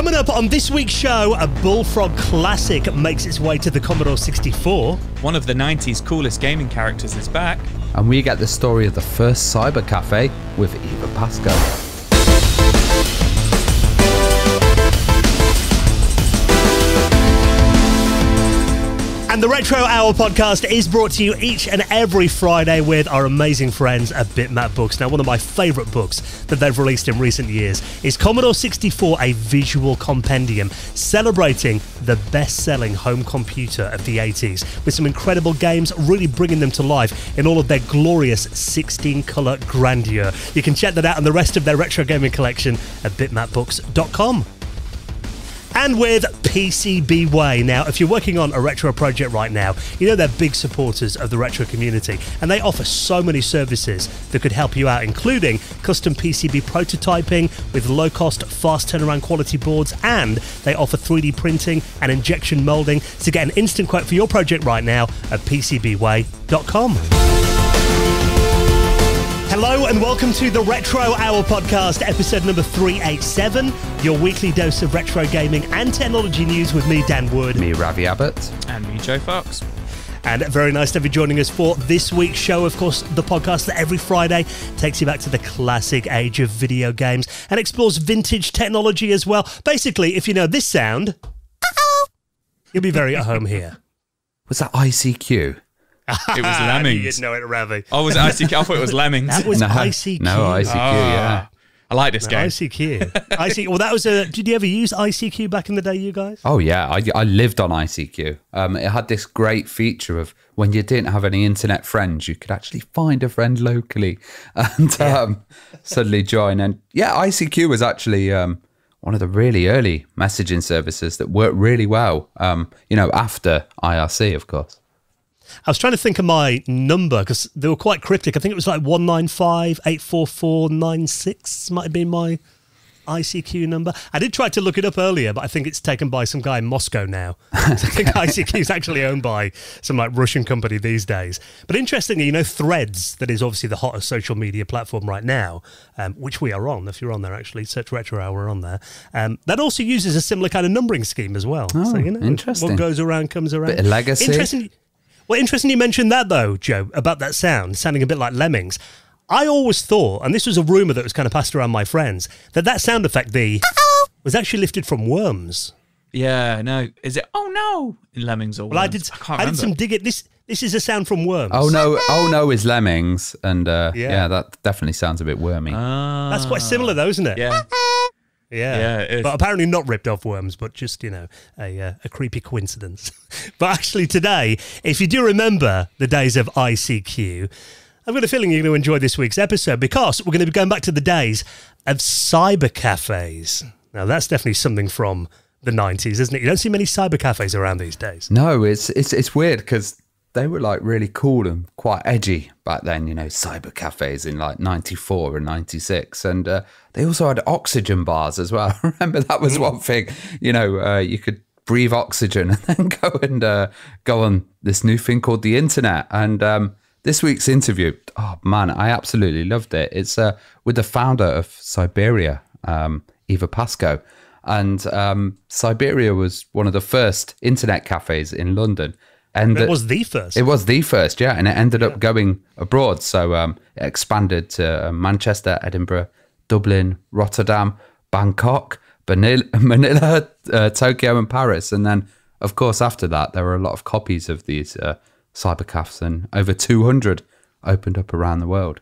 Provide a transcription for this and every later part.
Coming up on this week's show, a Bullfrog classic makes its way to the Commodore 64. One of the 90s coolest gaming characters is back. And we get the story of the first cyber cafe with Eva Pascoe. And the Retro Hour podcast is brought to you each and every Friday with our amazing friends at Bitmap Books. Now, one of my favourite books that they've released in recent years is Commodore 64, a visual compendium celebrating the best selling home computer of the 80s with some incredible games, really bringing them to life in all of their glorious 16 colour grandeur. You can check that out and the rest of their retro gaming collection at bitmapbooks.com and with PCBWay. Now, if you're working on a retro project right now, you know they're big supporters of the retro community and they offer so many services that could help you out, including custom PCB prototyping with low cost, fast turnaround quality boards, and they offer 3D printing and injection molding. To get an instant quote for your project right now at PCBWay.com. Hello and welcome to the Retro Hour podcast, episode number 387, your weekly dose of retro gaming and technology news with me, Dan Wood. Me, Ravi Abbott. And me, Joe Fox. And very nice to have you joining us for this week's show. Of course, the podcast that every Friday takes you back to the classic age of video games and explores vintage technology as well. Basically, if you know this sound, you'll be very at home here. Was that ICQ? It was Lemmings. you didn't know it, Ravi. Oh, was it ICQ? I thought it was Lemmings. That was no, ICQ. No, ICQ, yeah. Ah, I like this No, game. ICQ. ICQ. Well, that was a. Did you ever use ICQ back in the day, you guys? Oh yeah, I, I lived on ICQ. Um, it had this great feature of when you didn't have any internet friends, you could actually find a friend locally and um, suddenly join. And yeah, ICQ was actually um, one of the really early messaging services that worked really well. Um, you know, after IRC, of course. I was trying to think of my number because they were quite cryptic. I think it was like 195 84496 might have been my ICQ number. I did try to look it up earlier, but I think it's taken by some guy in Moscow now. I think ICQ is actually owned by some like Russian company these days. But interestingly, you know, Threads, that is obviously the hottest social media platform right now, um, which we are on. If you're on there, actually, search Retro Hour, we're on there. Um, that also uses a similar kind of numbering scheme as well. Oh, so, you know, interesting. What goes around comes around. Bit of legacy. Interesting. Well, interesting you mentioned that though, Joe, about that sound sounding a bit like lemmings. I always thought, and this was a rumor that was kind of passed around my friends, that that sound effect, the was actually lifted from worms. Yeah, no. Is it? Oh no! In Lemmings or Well, I did. I can't I, did some digging. This this is a sound from worms. Oh no! Oh no! Is Lemmings, and uh, Yeah. yeah. that definitely sounds a bit wormy. Ah, that's quite similar, though, isn't it? Yeah. yeah, Yeah, it is. But apparently not ripped off worms, but just you know a uh, a creepy coincidence. but actually, today, if you do remember the days of ICQ. I've got a feeling you're going to enjoy this week's episode because we're going to be going back to the days of cyber cafes. Now, that's definitely something from the 90s, isn't it? You don't see many cyber cafes around these days. No, it's it's it's weird because they were like really cool and quite edgy back then. You know, cyber cafes in like '94 and '96, and uh, they also had oxygen bars as well. Remember that was one thing. You know, uh, you could breathe oxygen and then go and uh, go on this new thing called the internet. And um, this week's interview, oh man, I absolutely loved it. It's uh, with the founder of Cyberia, um, Eva Pascoe. And um, Cyberia was one of the first internet cafes in London. And It was the first. it was the first, yeah, and it ended up going abroad. So um, it expanded to uh, Manchester, Edinburgh, Dublin, Rotterdam, Bangkok, Manila, Manila uh, Tokyo, and Paris. And then, of course, after that, there were a lot of copies of these uh, cybercafes, and over 200 opened up around the world.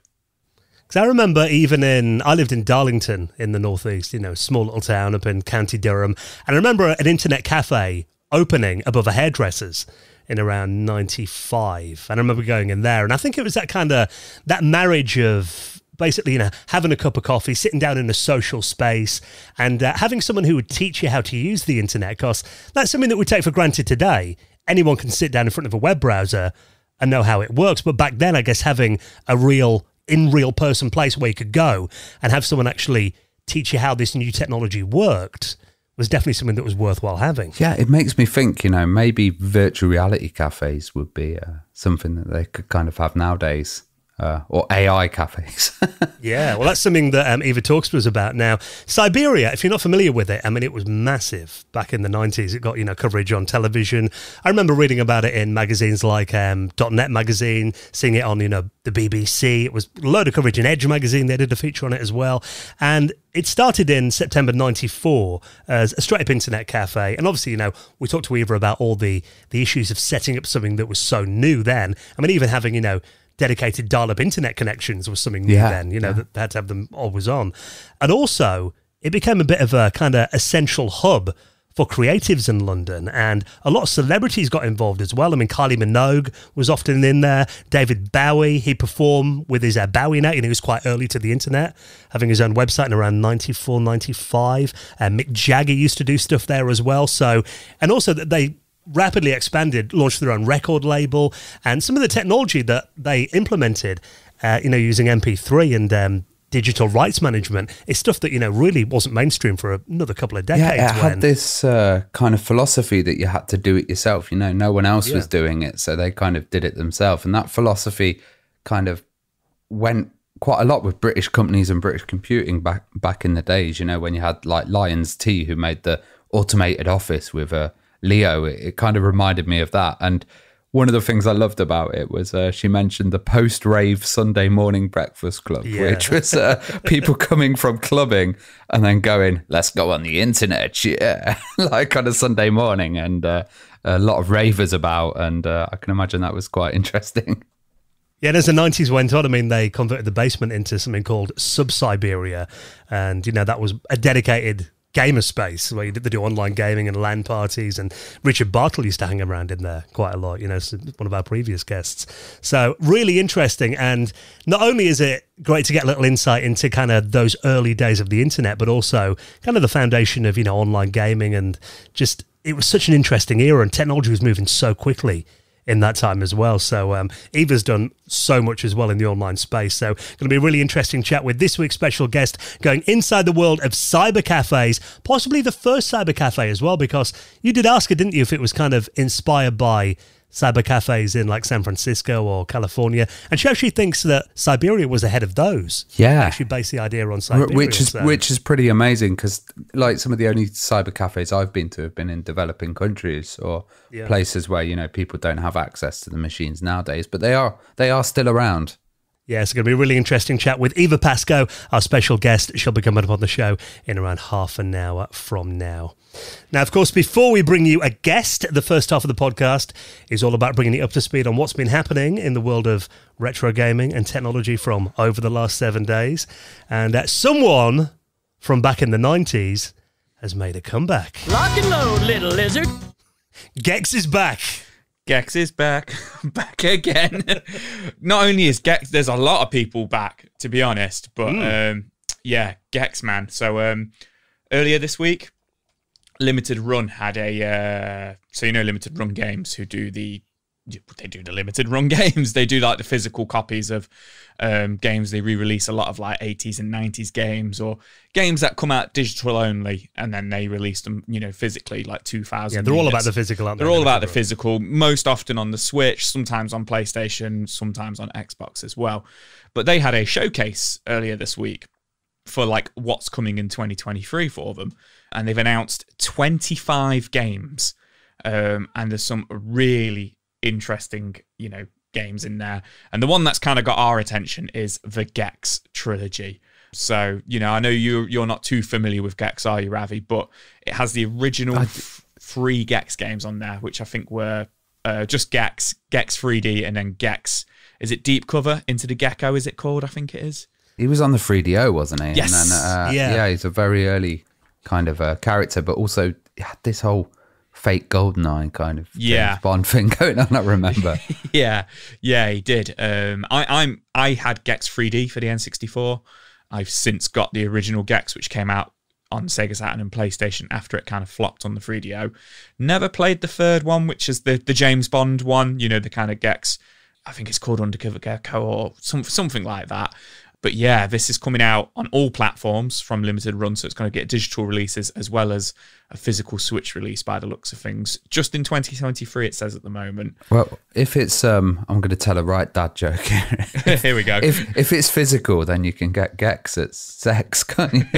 Because I remember even in, I lived in Darlington in the northeast, you know, small little town up in County Durham. And I remember an internet cafe opening above a hairdresser's in around 95. And I remember going in there. And I think it was that kind of, that marriage of basically, you know, having a cup of coffee, sitting down in a social space and uh, having someone who would teach you how to use the internet. Because that's something that we take for granted today. Anyone can sit down in front of a web browser and know how it works. But back then, I guess having a real, in real person place where you could go and have someone actually teach you how this new technology worked was definitely something that was worthwhile having. Yeah, it makes me think, you know, maybe virtual reality cafes would be uh, something that they could kind of have nowadays. Uh, or AI cafes. yeah, well, that's something that um, Eva talks to us about now. Cyberia, if you're not familiar with it, I mean, it was massive back in the 90s. It got, you know, coverage on television. I remember reading about it in magazines like um, .NET magazine, seeing it on, you know, the BBC. It was a load of coverage in Edge magazine. They did a feature on it as well. And it started in September 94 as a straight up internet cafe. And obviously, you know, we talked to Eva about all the, the issues of setting up something that was so new then. I mean, even having, you know, dedicated dial-up internet connections was something new Yeah, then. You know, yeah. that they had to have them always on, and also it became a bit of a kind of essential hub for creatives in London, and a lot of celebrities got involved as well. I mean, Kylie Minogue was often in there. David Bowie, he performed with his uh, Bowie Net. You know, he was quite early to the internet, having his own website in around 94, 95. And Mick Jagger used to do stuff there as well. So, and also that they rapidly expanded, launched their own record label, and some of the technology that they implemented, uh, you know, using MP3 and um, digital rights management, is stuff that you know really wasn't mainstream for another couple of decades. yeah, it had when- this uh, kind of philosophy that you had to do it yourself. You know, no one else was doing it, so they kind of did it themselves. And that philosophy kind of went quite a lot with British companies and British computing back back in the days. You know, when you had like Lyons Tea, who made the automated office with uh, Leo, it, it kind of reminded me of that. And one of the things I loved about it was uh, she mentioned the post rave Sunday morning breakfast club, Yeah. which was uh, people coming from clubbing and then going, let's go on the internet, yeah, like on a Sunday morning, and uh, a lot of ravers about, and uh, I can imagine that was quite interesting. Yeah, and as the nineties went on, I mean, they converted the basement into something called Sub Cyberia, and you know that was a dedicated gamer space where you did they do online gaming and LAN parties. And Richard Bartle used to hang around in there quite a lot. You know, one of our previous guests. So really interesting, and not only is it great to get a little insight into kind of those early days of the internet, but also kind of the foundation of you know online gaming and just it was such an interesting era, and technology was moving so quickly in that time as well. So um, Eva's done so much as well in the online space. So going to be a really interesting chat with this week's special guest going inside the world of cyber cafes, possibly the first cyber cafe as well, because you did ask her, didn't you, if it was kind of inspired by cyber cafes in like San Francisco or California. And she actually thinks that Cyberia was ahead of those. Yeah. Actually based the idea on Cyberia. which is so- which is pretty amazing because like some of the only cyber cafes I've been to have been in developing countries or Yeah. places where you know people don't have access to the machines nowadays, but they are they are still around. Yeah, it's going to be a really interesting chat with Eva Pascoe, our special guest. She'll be coming up on the show in around half an hour from now. Now, of course, before we bring you a guest, the first half of the podcast is all about bringing you up to speed on what's been happening in the world of retro gaming and technology from over the last seven days. And that someone from back in the 90s has made a comeback. Lock and load, little lizard. Gex is back. Gex is back, back again. Not only is Gex, there's a lot of people back, to be honest, but um, yeah, Gex man. So um, earlier this week, Limited Run had a uh, so you know Limited Run Games who do the they do the limited run games. They do like the physical copies of um, games. They re-release a lot of like 80s and 90s games or games that come out digital only, and then they release them, you know, physically like 2000. Yeah, they're all about the physical, aren't they? They're all about the physical, most often on the Switch, sometimes on PlayStation, sometimes on Xbox as well. But they had a showcase earlier this week for like what's coming in 2023 for them. And they've announced 25 games. Um, and there's some really interesting, you know, games in there. And the one that's kind of got our attention is the Gex trilogy. So, you know, I know you you're not too familiar with Gex, are you, Ravi? But it has the original f- three Gex games on there, which I think were uh, just Gex, Gex 3D, and then Gex. Is it Deep Cover Into the Gecko? Is it called? I think it is. He was on the 3DO, wasn't he? Yes. And then, uh, Yeah. yeah. he's a very early kind of uh, character, but also had this whole fake GoldenEye kind of Yeah. James Bond thing going on. I remember. yeah, yeah, he did. Um, I, I'm I had Gex 3D for the N64. I've since got the original Gex, which came out on Sega Saturn and PlayStation after it kind of flopped on the 3DO. Never played the third one, which is the the James Bond one. You know, the kind of Gex. I think it's called Undercover Gecko or some, something like that. But yeah, this is coming out on all platforms from limited run, so it's going to get digital releases as well as a physical Switch release by the looks of things. Just in 2023, it says at the moment. Well, if it's um, I'm going to tell a right dad joke. Here we go. if if it's physical, then you can get Gex at sex, can't you?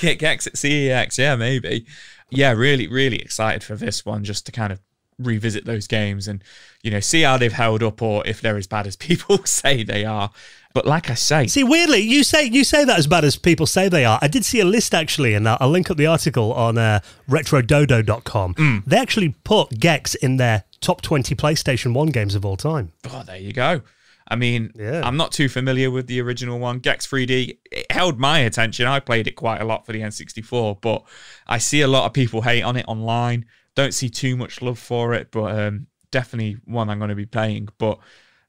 get Gex at CEX, yeah, maybe. Yeah, really, really excited for this one, just to kind of revisit those games and you know see how they've held up or if they're as bad as people say they are but like I say, see, weirdly, you say you say that as bad as people say they are. I did see a list actually, and I'll link up the article on uh, RetroDodo.com. Mm. They actually put Gex in their top twenty PlayStation One games of all time. Oh, there you go. I mean, yeah. I'm not too familiar with the original one. Gex 3D it held my attention. I played it quite a lot for the N64, but I see a lot of people hate on it online. Don't see too much love for it, but um, definitely one I'm going to be playing. But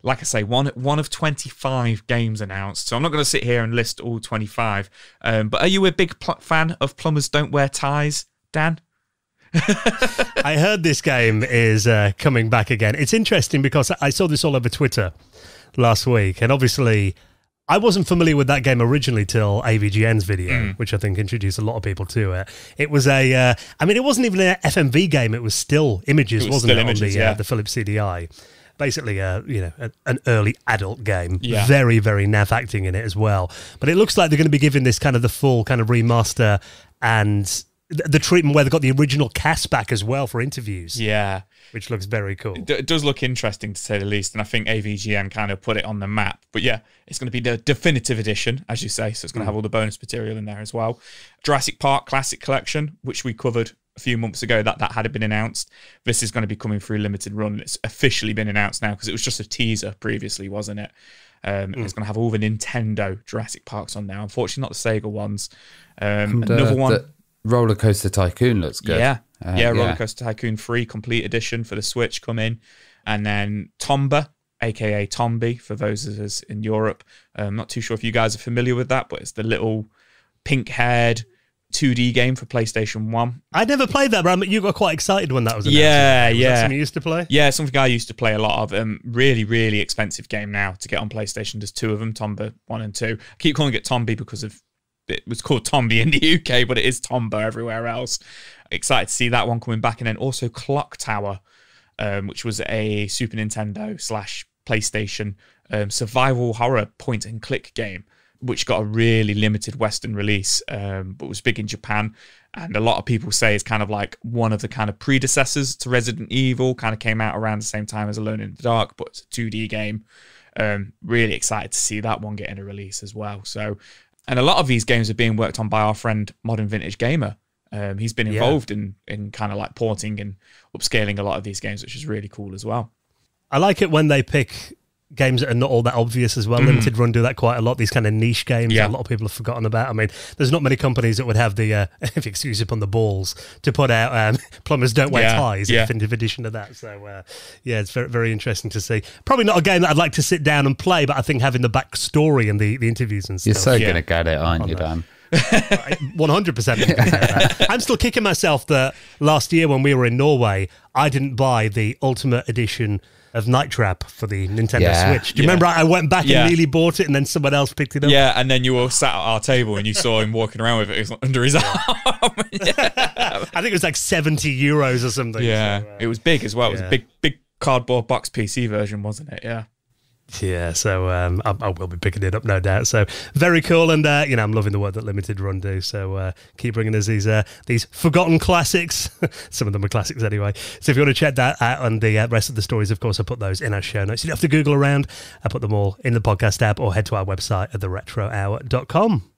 like I say, one one of 25 games announced. So I'm not going to sit here and list all 25. Um, but are you a big pl- fan of Plumbers Don't Wear Ties, Dan? I heard this game is uh, coming back again. It's interesting because I saw this all over Twitter last week, and obviously. I wasn't familiar with that game originally till AVGN's video, mm. which I think introduced a lot of people to it. It was a, uh, I mean, it wasn't even an FMV game; it was still images, it was not it, images, on the, uh, yeah. uh, the Philips CDI? Basically a you know a, an early adult game. Yeah. Very very nav acting in it as well. But it looks like they're going to be giving this kind of the full kind of remaster and the treatment where they got the original cast back as well for interviews. Yeah. Which looks very cool. It does look interesting to say the least. And I think AVGN kind of put it on the map. But yeah, it's going to be the definitive edition, as you say. So it's going to mm. have all the bonus material in there as well. Jurassic Park Classic Collection, which we covered a few months ago that that had been announced. This is going to be coming through limited run. It's officially been announced now because it was just a teaser previously, wasn't it? Um, mm. It's going to have all the Nintendo Jurassic Parks on now. Unfortunately, not the Sega ones. Um, and, another uh, one. Roller Coaster Tycoon looks good. Yeah, uh, yeah. Roller Coaster Tycoon 3 complete edition for the Switch come in, and then Tomba, aka Tombi, for those of us in Europe. I'm not too sure if you guys are familiar with that, but it's the little pink-haired 2D game for PlayStation One. I never played that, but you got quite excited when that was. Announced. Yeah, was yeah. something you used to play? Yeah, something I used to play a lot of. Um, really, really expensive game now to get on PlayStation. There's two of them, Tomba one and two. I keep calling it Tombi because of it was called Tombi in the UK, but it is Tomba everywhere else. Excited to see that one coming back, and then also Clock Tower, um, which was a Super Nintendo slash PlayStation um, survival horror point and click game, which got a really limited Western release, um, but was big in Japan. And a lot of people say it's kind of like one of the kind of predecessors to Resident Evil. Kind of came out around the same time as Alone in the Dark, but it's a 2D game. Um, really excited to see that one getting a release as well. So and a lot of these games are being worked on by our friend Modern Vintage Gamer. Um, he's been involved yeah. in in kind of like porting and upscaling a lot of these games, which is really cool as well. I like it when they pick games that are not all that obvious as well. Mm. Limited Run do that quite a lot. These kind of niche games yeah. a lot of people have forgotten about. I mean, there's not many companies that would have the, uh, if you excuse upon the balls, to put out um, Plumbers Don't Wear yeah. Ties, yeah. definitive edition of that. So, uh, yeah, it's very, very interesting to see. Probably not a game that I'd like to sit down and play, but I think having the backstory and the, the interviews and stuff. You're so yeah. going to get it, aren't you, Dan? 100%. I'm still kicking myself that last year when we were in Norway, I didn't buy the Ultimate Edition of Night Trap for the Nintendo yeah, Switch. Do you yeah. remember I went back yeah. and nearly bought it and then someone else picked it up? Yeah, and then you were sat at our table and you saw him walking around with it under his arm. I think it was like 70 euros or something. Yeah, so, uh, it was big as well. It was a big, big cardboard box PC version, wasn't it? Yeah. Yeah, so um, I, I, will be picking it up, no doubt. So very cool, and uh, you know I'm loving the work that Limited Run do. So uh, keep bringing us these uh, these forgotten classics. Some of them are classics anyway. So if you want to check that out and the uh, rest of the stories, of course, I put those in our show notes. You don't have to Google around. I put them all in the podcast app or head to our website at theretrohour.com.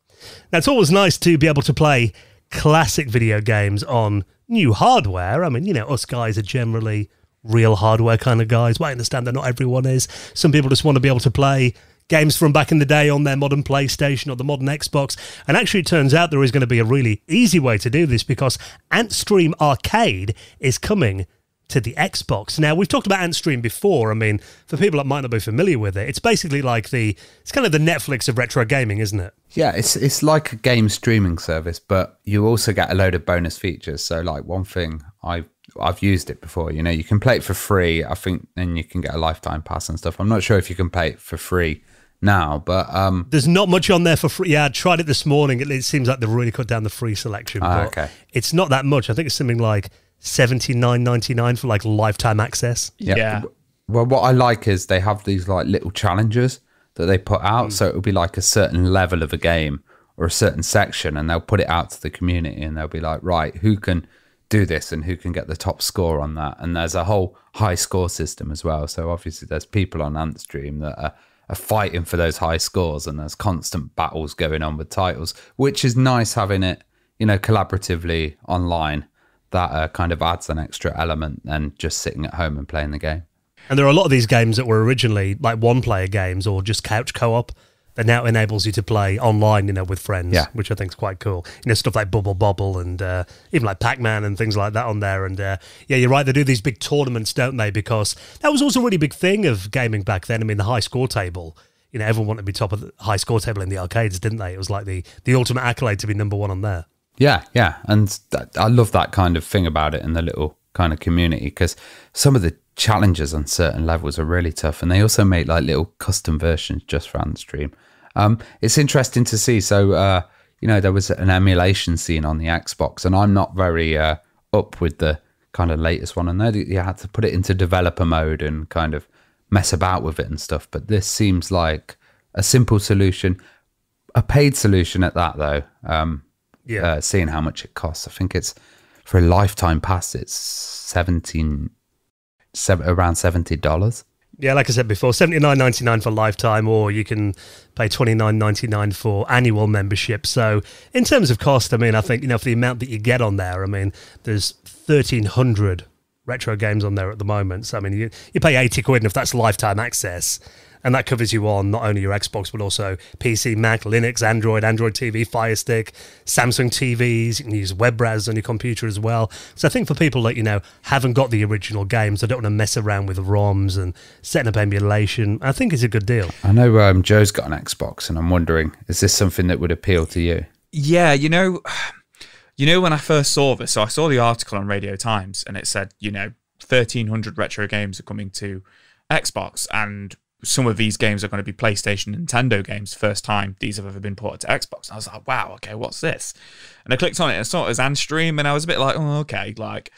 Now it's always nice to be able to play classic video games on new hardware. I mean, you know, us guys are generally real hardware kind of guys. But I understand that not everyone is. Some people just want to be able to play games from back in the day on their modern PlayStation or the modern Xbox. And actually, it turns out there is going to be a really easy way to do this because Antstream Arcade is coming to the Xbox. Now, we've talked about Antstream before. I mean, for people that might not be familiar with it, it's basically like the it's kind of the Netflix of retro gaming, isn't it? Yeah, it's it's like a game streaming service, but you also get a load of bonus features. So like one thing I I've used it before. You know, you can play it for free. I think then you can get a lifetime pass and stuff. I'm not sure if you can play it for free now. But um, There's not much on there for free. Yeah, I tried it this morning. It, it seems like they've really cut down the free selection. Ah, but okay. It's not that much. I think it's something like seventy nine ninety nine for like lifetime access. Yeah. Well, what I like is they have these like little challenges that they put out. So it will be like a certain level of a game or a certain section, and they'll put it out to the community, and they'll be like, right, who can do this and who can get the top score on that? And there's a whole high score system as well. So obviously, there's people on Antstream that are, are fighting for those high scores, and there's constant battles going on with titles, which is nice having it, you know, collaboratively online. That uh, kind of adds an extra element than just sitting at home and playing the game. And there are a lot of these games that were originally like one player games or just couch co op that now enables you to play online, you know, with friends, Yeah. which I think is quite cool. You know, stuff like Bubble Bobble and uh, even like Pac Man and things like that on there. And uh, yeah, you're right, they do these big tournaments, don't they? Because that was also a really big thing of gaming back then. I mean, the high score table. You know, everyone wanted to be top of the high score table in the arcades, didn't they? It was like the, the ultimate accolade to be number one on there. Yeah, yeah, and that, I love that kind of thing about it and the little kind of community because some of the challenges on certain levels are really tough, and they also make like little custom versions just for Antstream. Um, it's interesting to see. So, uh, you know, there was an emulation scene on the Xbox, and I'm not very uh, up with the kind of latest one. I know that you had to put it into developer mode and kind of mess about with it and stuff, but this seems like a simple solution, a paid solution at that, though. Um, Yeah. uh, seeing how much it costs. I think it's for a lifetime pass. It's seventeen, seven, around seventy dollars. Yeah, like I said before, seventy nine ninety nine for lifetime, or you can pay twenty nine ninety nine for annual membership. So, in terms of cost, I mean, I think you know for the amount that you get on there, I mean, there's thirteen hundred retro games on there at the moment. So, I mean, you you pay eighty quid, and if that's lifetime access, and that covers you on not only your Xbox but also PC, Mac, Linux, Android, Android TV, Fire Stick, Samsung TVs. You can use web browsers on your computer as well. So I think for people that you know haven't got the original games, they don't want to mess around with ROMs and setting up emulation. I think it's a good deal. I know um, Joe's got an Xbox, and I'm wondering, is this something that would appeal to you? Yeah, you know, you know when I first saw this, so I saw the article on Radio Times and it said, you know, 1300 retro games are coming to Xbox and some of these games are going to be PlayStation, Nintendo games. First time these have ever been ported to Xbox. And I was like, wow, okay, what's this? And I clicked on it and saw it as Antstream, and I was a bit like, oh, okay, like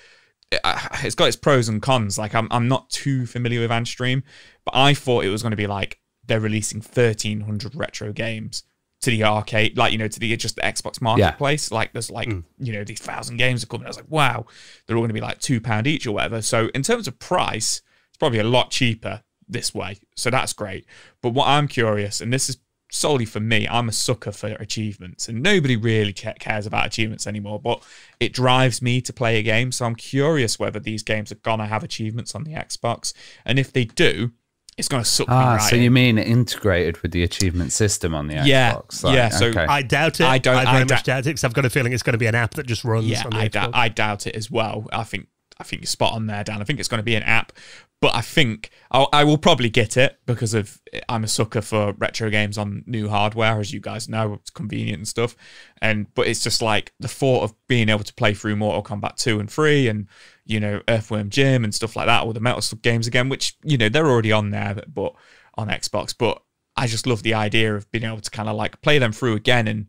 it- it's got its pros and cons. Like I'm, I'm not too familiar with Antstream, but I thought it was going to be like they're releasing 1300 retro games to the arcade, like you know, to the just the Xbox marketplace. Like there's like mm. you know these thousand games are coming. I was like, wow, they're all going to be like two pound each or whatever. So in terms of price, it's probably a lot cheaper this way. So that's great. But what I'm curious, and this is solely for me, I'm a sucker for achievements, and nobody really cares about achievements anymore. But it drives me to play a game. So I'm curious whether these games are gonna have achievements on the Xbox, and if they do. It's going to suck me Ah, right so in. you mean integrated with the achievement system on the Yeah, Xbox? yeah, so okay. I doubt it. I don't- I very I much doubt- doubt it because I've got a feeling it's going to be an app that just runs. Yeah, on the I, Xbox. doubt, I doubt it as well. I think I think you're spot on there, Dan. I think it's going to be an app, but I think I'll, I will probably get it because of I'm a sucker for retro games on new hardware, as you guys know, it's convenient and stuff. And but it's just like the thought of being able to play through Mortal Kombat two and three, and you know Earthworm Jim and stuff like that, all the Metal Slug games again, which you know they're already on there, but, but on Xbox. But I just love the idea of being able to kind of like play them through again and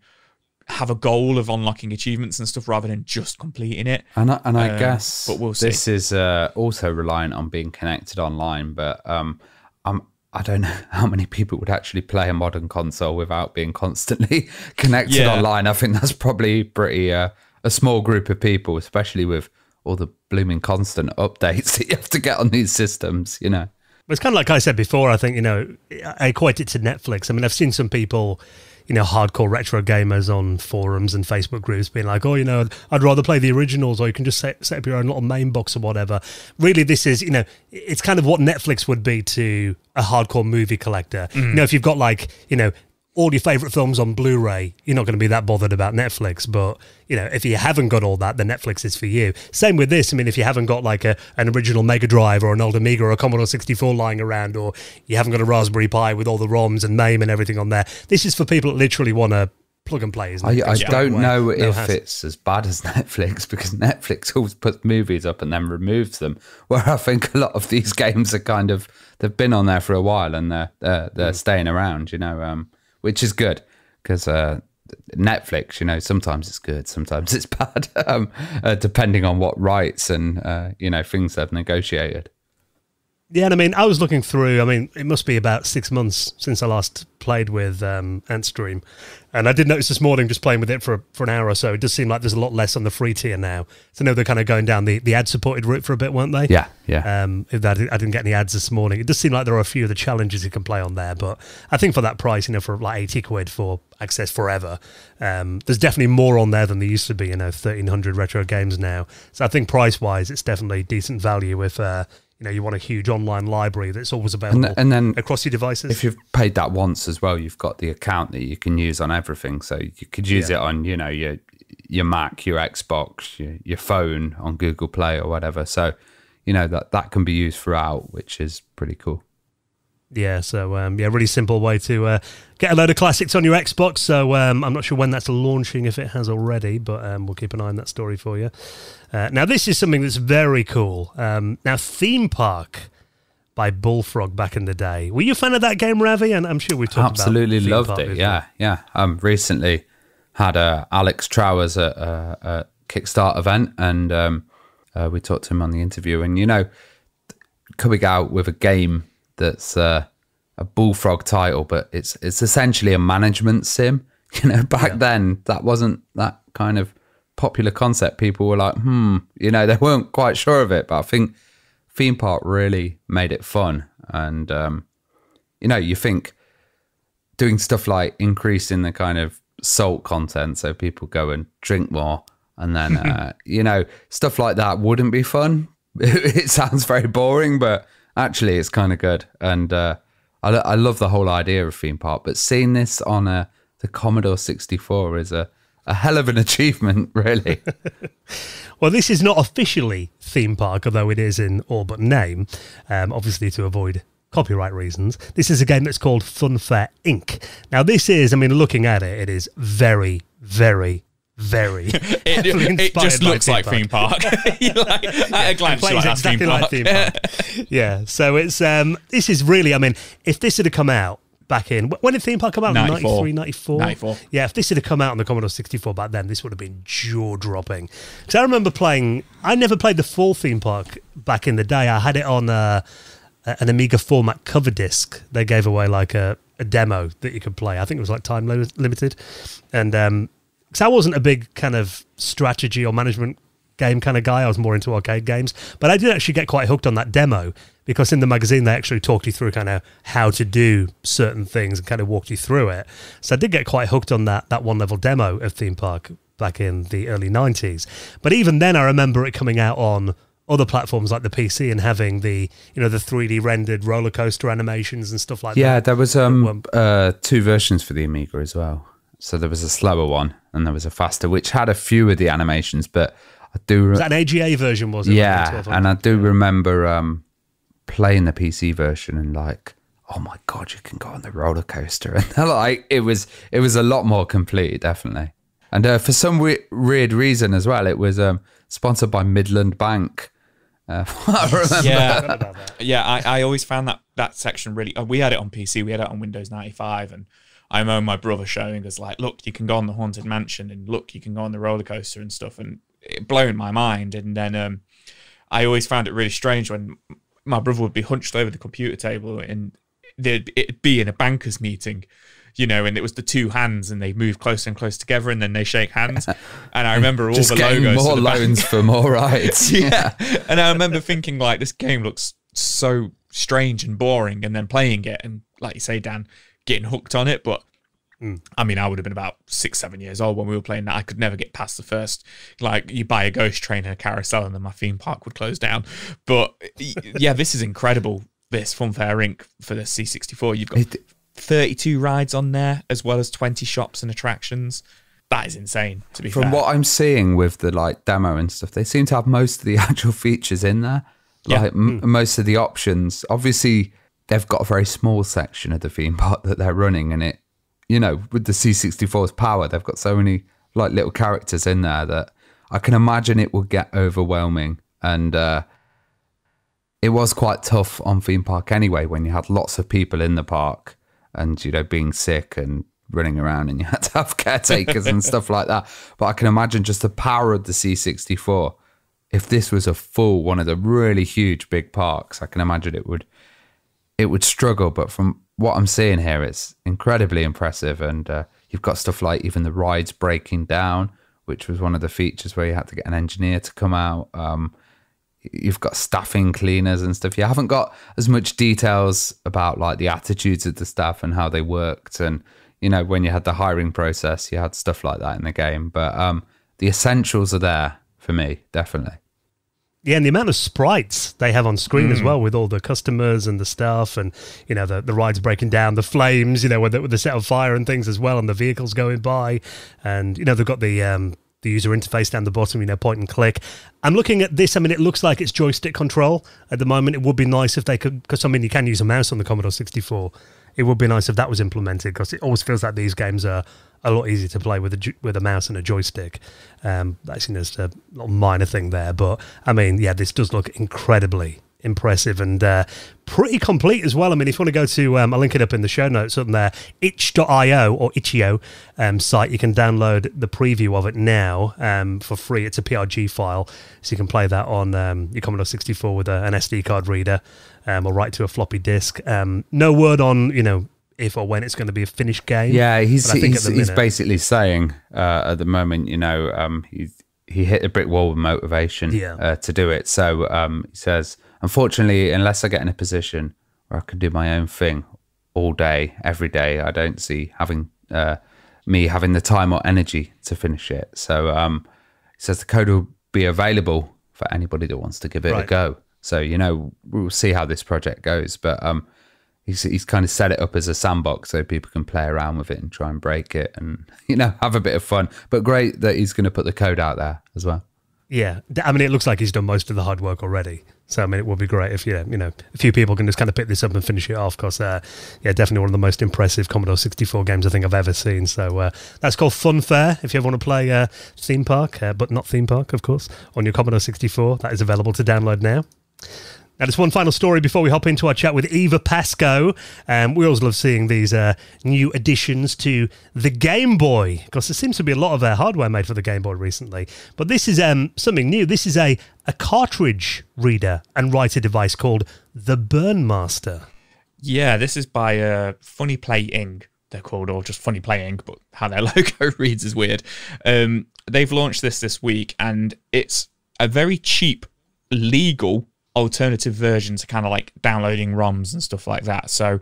have a goal of unlocking achievements and stuff rather than just completing it. And I, and I Um, guess but we'll see. this is uh, also reliant on being connected online. But um, I'm, I don't know how many people would actually play a modern console without being constantly connected Yeah. online. I think that's probably pretty uh, a small group of people, especially with all the blooming constant updates that you have to get on these systems. You know. It's kind of like I said before. I think you know I equate it to Netflix. I mean, I've seen some people, you know, hardcore retro gamers on forums and Facebook groups being like, "Oh, you know, I'd rather play the originals, or you can just set, set up your own little MAME box or whatever." Really, this is you know, it's kind of what Netflix would be to a hardcore movie collector. You mm. know, if you've got like you know. All your favorite films on Blu-ray, you're not going to be that bothered about Netflix. But you know, if you haven't got all that, then Netflix is for you. Same with this. I mean, if you haven't got like a, an original Mega Drive or an old Amiga or a Commodore 64 lying around, or you haven't got a Raspberry Pi with all the ROMs and MAME and everything on there, this is for people that literally want to plug and play, isn't I, it? I don't know No if it's as bad as Netflix because Netflix always puts movies up and then removes them. Where I think a lot of these games are kind of they've been on there for a while and they're they're, they're Mm. staying around, you know, um, which is good because uh, Netflix, you know, sometimes it's good, sometimes it's bad, um, uh, depending on what rights and uh, you know things they've negotiated. Yeah, and I mean, I was looking through. I mean, it must be about six months since I last played with um, Antstream, and I did notice this morning just playing with it for for an hour or so. It does seem like there's a lot less on the free tier now. So I know they're kind of going down the, the ad supported route for a bit, weren't they? Yeah, yeah. Um, that, I didn't get any ads this morning. It does seem like there are a few of the challenges you can play on there, but I think for that price, you know, for like eighty quid for access forever, um, there's definitely more on there than there used to be. You know, thirteen hundred retro games now. So I think price wise, it's definitely decent value if uh, you know you want a huge online library that's always available and, and then across your devices. if you've paid that once as well, you've got the account that you can use on everything. So you could use it on, you know, your your Mac, your Xbox, your, your phone on Google Play or whatever. So, you know, that that can be used throughout, which is pretty cool. Yeah, so um, yeah, really simple way to uh, get a load of classics on your Xbox. So um, I'm not sure when that's launching, if it has already, but um, we'll keep an eye on that story for you. Uh, now, this is something that's very cool. Um, now, Theme Park by Bullfrog back in the day. Were you a fan of that game, Ravi? And I'm sure we've talked Absolutely about loved Park it. Yeah, yeah. Um, recently had uh, Alex Trowers at a, a Kickstart event, and um, uh, we talked to him on the interview. And you know, coming out with a game that's uh, a bullfrog title, but it's it's essentially a management sim. You know, back then that wasn't that kind of popular concept. People were like, hmm, you know, they weren't quite sure of it. But I think theme park really made it fun, and um, you know, you think doing stuff like increasing the kind of salt content so people go and drink more and then uh, you know stuff like that wouldn't be fun it sounds very boring but actually it's kind of good and uh, I, I love the whole idea of theme park but seeing this on uh, the commodore 64 is a, a hell of an achievement really Well, this is not officially theme park, although it is in all but name, um, obviously to avoid copyright reasons. This is a game that's called Funfair Inc. Now, this is, I mean, looking at it, it is very, very, very. It, it just looks like theme park. At a glance, like, exactly theme park. like theme park. yeah, so it's um, this is really. I mean, if this had come out back in when did theme park come out? 94. 93, 94? 94. Yeah, if this had come out on the Commodore 64 back then, this would have been jaw dropping. Because I remember playing. I never played the full theme park back in the day. I had it on uh, an Amiga format cover disc. They gave away like a, a demo that you could play. I think it was like time limited, and um, because I wasn't a big kind of strategy or management game kind of guy. I was more into arcade games, but I did actually get quite hooked on that demo because in the magazine they actually talked you through kind of how to do certain things and kind of walked you through it. So I did get quite hooked on that that one level demo of Theme Park back in the early 90s. But even then I remember it coming out on other platforms like the PC and having the you know the 3D rendered roller coaster animations and stuff like yeah that. Yeah, there was um uh, two versions for the amiga as well so there was a slower one and there was a faster which had a few of the animations but i do re- that an AGA version was it? yeah, Like and I 1200? do remember um, playing the PC version and like, oh my god, you can go on the roller coaster, and like it was it was a lot more complete, definitely. And uh, for some we- weird reason as well, it was um, sponsored by Midland Bank. Uh, I remember. Yeah, yeah. I, I always found that that section really. Uh, we had it on PC. We had it on Windows ninety five, and I remember my brother showing us like, look, you can go on the haunted mansion, and look, you can go on the roller coaster and stuff, and it blown my mind. And then um, I always found it really strange when my brother would be hunched over the computer table, and there'd it'd be in a bankers meeting. You know, and it was the two hands, and they move closer and closer together, and then they shake hands. And I remember all the logos. more the loans for more rides. yeah. And I remember thinking like this game looks so strange and boring and then playing it and like you say, Dan, getting hooked on it. But mm. I mean, I would have been about six, seven years old when we were playing that. I could never get past the first like you buy a ghost train and a carousel and then my theme park would close down. But yeah, this is incredible. This Funfair Inc. for the C sixty four. You've got It- 32 rides on there as well as 20 shops and attractions. That is insane, to be From fair. what I'm seeing with the like demo and stuff, they seem to have most of the actual features in there. Yeah. Like m- hmm. most of the options. Obviously, they've got a very small section of the theme park that they're running, and it, you know, with the C64's power, they've got so many like little characters in there that I can imagine it will get overwhelming. And uh, it was quite tough on theme park anyway when you had lots of people in the park and you know being sick and running around and you had to have caretakers and stuff like that. But I can imagine just the power of the C64. If this was a full one of the really huge big parks, I can imagine it would it would struggle. But from what I'm seeing here, it's incredibly impressive. And uh, you've got stuff like even the rides breaking down, which was one of the features where you had to get an engineer to come out. Um, you've got staffing cleaners and stuff. You haven't got as much details about like the attitudes of the staff and how they worked. And, you know, when you had the hiring process, you had stuff like that in the game. But um, the essentials are there for me, definitely. Yeah, and the amount of sprites they have on screen mm. as well with all the customers and the stuff and, you know, the, the rides breaking down, the flames, you know, with the, with the set of fire and things as well and the vehicles going by. And, you know, they've got the um, the user interface down the bottom, you know, point and click. I'm looking at this. I mean, it looks like it's joystick control at the moment. It would be nice if they could, because I mean, you can use a mouse on the Commodore 64. It would be nice if that was implemented because it always feels like these games are a lot easier to play with a with a mouse and a joystick. Um, that's you know, just a little minor thing there, but I mean, yeah, this does look incredibly impressive and uh, pretty complete as well. I mean, if you want to go to, um, I'll link it up in the show notes up there, itch.io or itch.io um, site, you can download the preview of it now um, for free. It's a PRG file, so you can play that on um, your Commodore 64 with a, an SD card reader um, or write to a floppy disk. Um, no word on, you know, if or when it's going to be a finished game. Yeah, he's he's, he's basically saying uh, at the moment, you know, um, he he hit a brick wall with motivation yeah. uh, to do it. So um, he says, unfortunately, unless I get in a position where I can do my own thing all day, every day, I don't see having uh, me having the time or energy to finish it. So um, he says the code will be available for anybody that wants to give it right. a go. So you know we'll see how this project goes, but um, he's he's kind of set it up as a sandbox so people can play around with it and try and break it and you know have a bit of fun. But great that he's going to put the code out there as well. Yeah, I mean, it looks like he's done most of the hard work already. So I mean, it would be great if yeah, you know, a few people can just kind of pick this up and finish it off. Because uh, yeah, definitely one of the most impressive Commodore 64 games I think I've ever seen. So uh, that's called Funfair. If you ever want to play uh, Theme Park, uh, but not Theme Park, of course, on your Commodore 64, that is available to download now. Now, just one final story before we hop into our chat with Eva Pascoe. Um, we always love seeing these uh, new additions to the Game Boy because there seems to be a lot of uh, hardware made for the Game Boy recently. But this is um, something new. This is a, a cartridge reader and writer device called the Burnmaster. Yeah, this is by uh, Funny Play Inc. They're called, or just Funny Play Inc. But how their logo reads is weird. Um, they've launched this this week, and it's a very cheap, legal alternative versions are kind of like downloading ROMs and stuff like that. So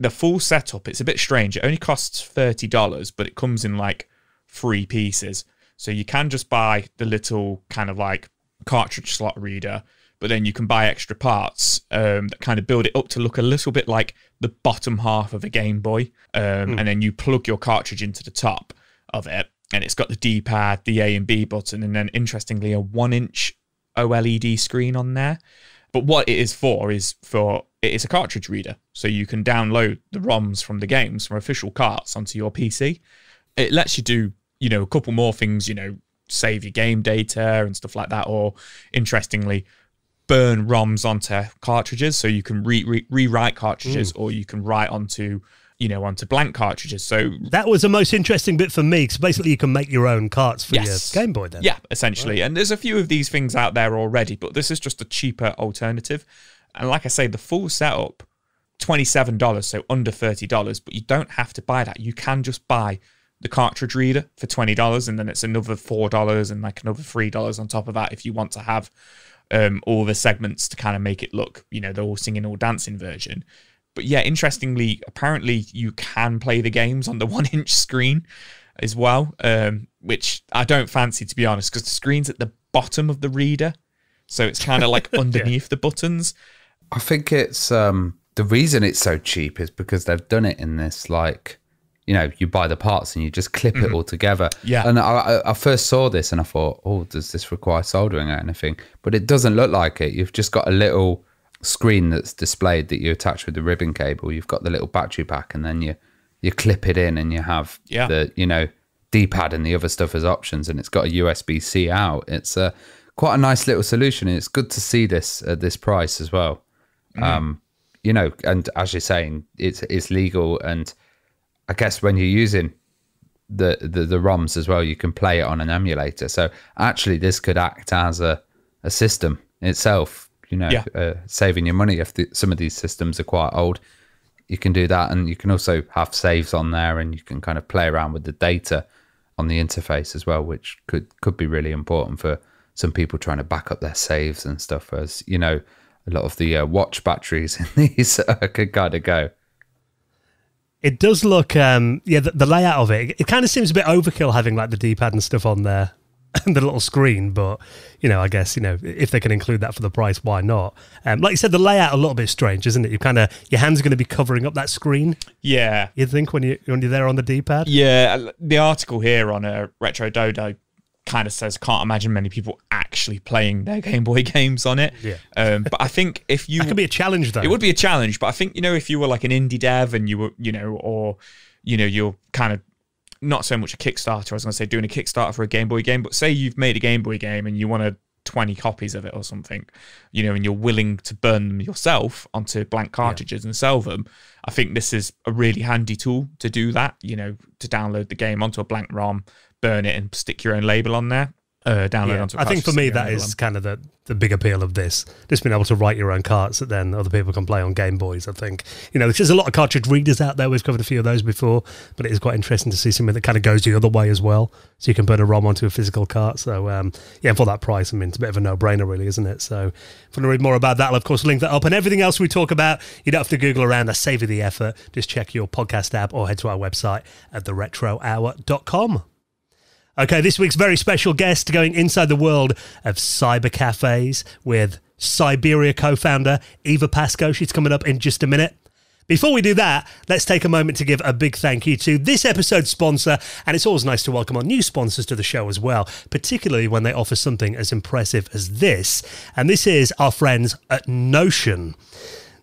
the full setup, it's a bit strange. It only costs $30, but it comes in like three pieces. So you can just buy the little kind of like cartridge slot reader, but then you can buy extra parts um, that kind of build it up to look a little bit like the bottom half of a Game Boy. Um, mm. And then you plug your cartridge into the top of it. And it's got the D pad, the A and B button, and then interestingly, a one inch OLED screen on there. But what it is for is for it is a cartridge reader, so you can download the ROMs from the games from official carts onto your PC. It lets you do you know a couple more things, you know, save your game data and stuff like that, or interestingly, burn ROMs onto cartridges, so you can re- re- rewrite cartridges, mm. or you can write onto you know, onto blank cartridges. So that was the most interesting bit for me because basically you can make your own carts for yes. your Game Boy. Then, yeah, essentially. Right. And there's a few of these things out there already, but this is just a cheaper alternative. And like I say, the full setup, twenty-seven dollars, so under thirty dollars. But you don't have to buy that. You can just buy the cartridge reader for twenty dollars, and then it's another four dollars and like another three dollars on top of that if you want to have um, all the segments to kind of make it look, you know, the all singing, all dancing version. But yeah, interestingly, apparently you can play the games on the one inch screen as well, um, which I don't fancy to be honest, because the screen's at the bottom of the reader. So it's kind of like underneath yeah. the buttons. I think it's um, the reason it's so cheap is because they've done it in this like you know, you buy the parts and you just clip mm-hmm. it all together. Yeah. And I, I, first saw this and I thought, oh, does this require soldering or anything? But it doesn't look like it. You've just got a little screen that's displayed that you attach with the ribbon cable. You've got the little battery pack, and then you you clip it in and you have Yeah. the you know D-pad and the other stuff as options, and it's got a USB-C out. It's a quite a nice little solution, and it's good to see this at this price as well. Um, you know, and as you're saying, it's it's legal, and I guess when you're using the, the the ROMs as well, you can play it on an emulator. So actually, this could act as a a system itself. You know, Yeah. uh, saving your money if the, some of these systems are quite old. You can do that, and you can also have saves on there, and you can kind of play around with the data on the interface as well, which could could be really important for some people trying to back up their saves and stuff. As you know, a lot of the uh, watch batteries in these uh, could kind of go. It does look, um, yeah, the, the layout of it, it kind of seems a bit overkill having like the D-pad and stuff on there and the little screen. But you know, I guess you know if they can include that for the price, why not? Um, like you said, the layout a little bit strange, isn't it? You kind of your hands are going to be covering up that screen. Yeah. You think when you when you're there on the D-pad? Yeah, the article here on a Retro Dodo kind of says can't imagine many people actually playing their Game Boy games on it. Yeah. Um, but I think if you could be a challenge though. it would be a challenge, but I think you know if you were like an indie dev and you were you know or you know you're kind of not so much a Kickstarter. I was going to say doing a Kickstarter for a Game Boy game, but say you've made a Game Boy game and you wanted 20 copies of it or something, you know, and you're willing to burn them yourself onto blank cartridges and sell them. I think this is a really handy tool to do that. You know, to download the game onto a blank ROM, burn it, and stick your own label on there. Uh, download Yeah. onto. a I think for me that is own that label is on. kind of the, the big appeal of this. Just being able to write your own carts that then other people can play on Game Boys. I think you know there's a lot of cartridge readers out there. We've covered a few of those before, but it is quite interesting to see something that kind of goes the other way as well. So you can put a ROM onto a physical cart. So um, yeah, for that price, I mean it's a bit of a no brainer, really, isn't it? So if you want to read more about that, I'll of course link that up and everything else we talk about. You don't have to Google around. I save you the effort. Just check your podcast app or head to our website at theretrohour.com. Okay, this week's very special guest going inside the world of cyber cafes with Cyberia co founder Eva Pascoe. She's coming up in just a minute. Before we do that, let's take a moment to give a big thank you to this episode's sponsor. And it's always nice to welcome our new sponsors to the show as well, particularly when they offer something as impressive as this. And this is our friends at Notion.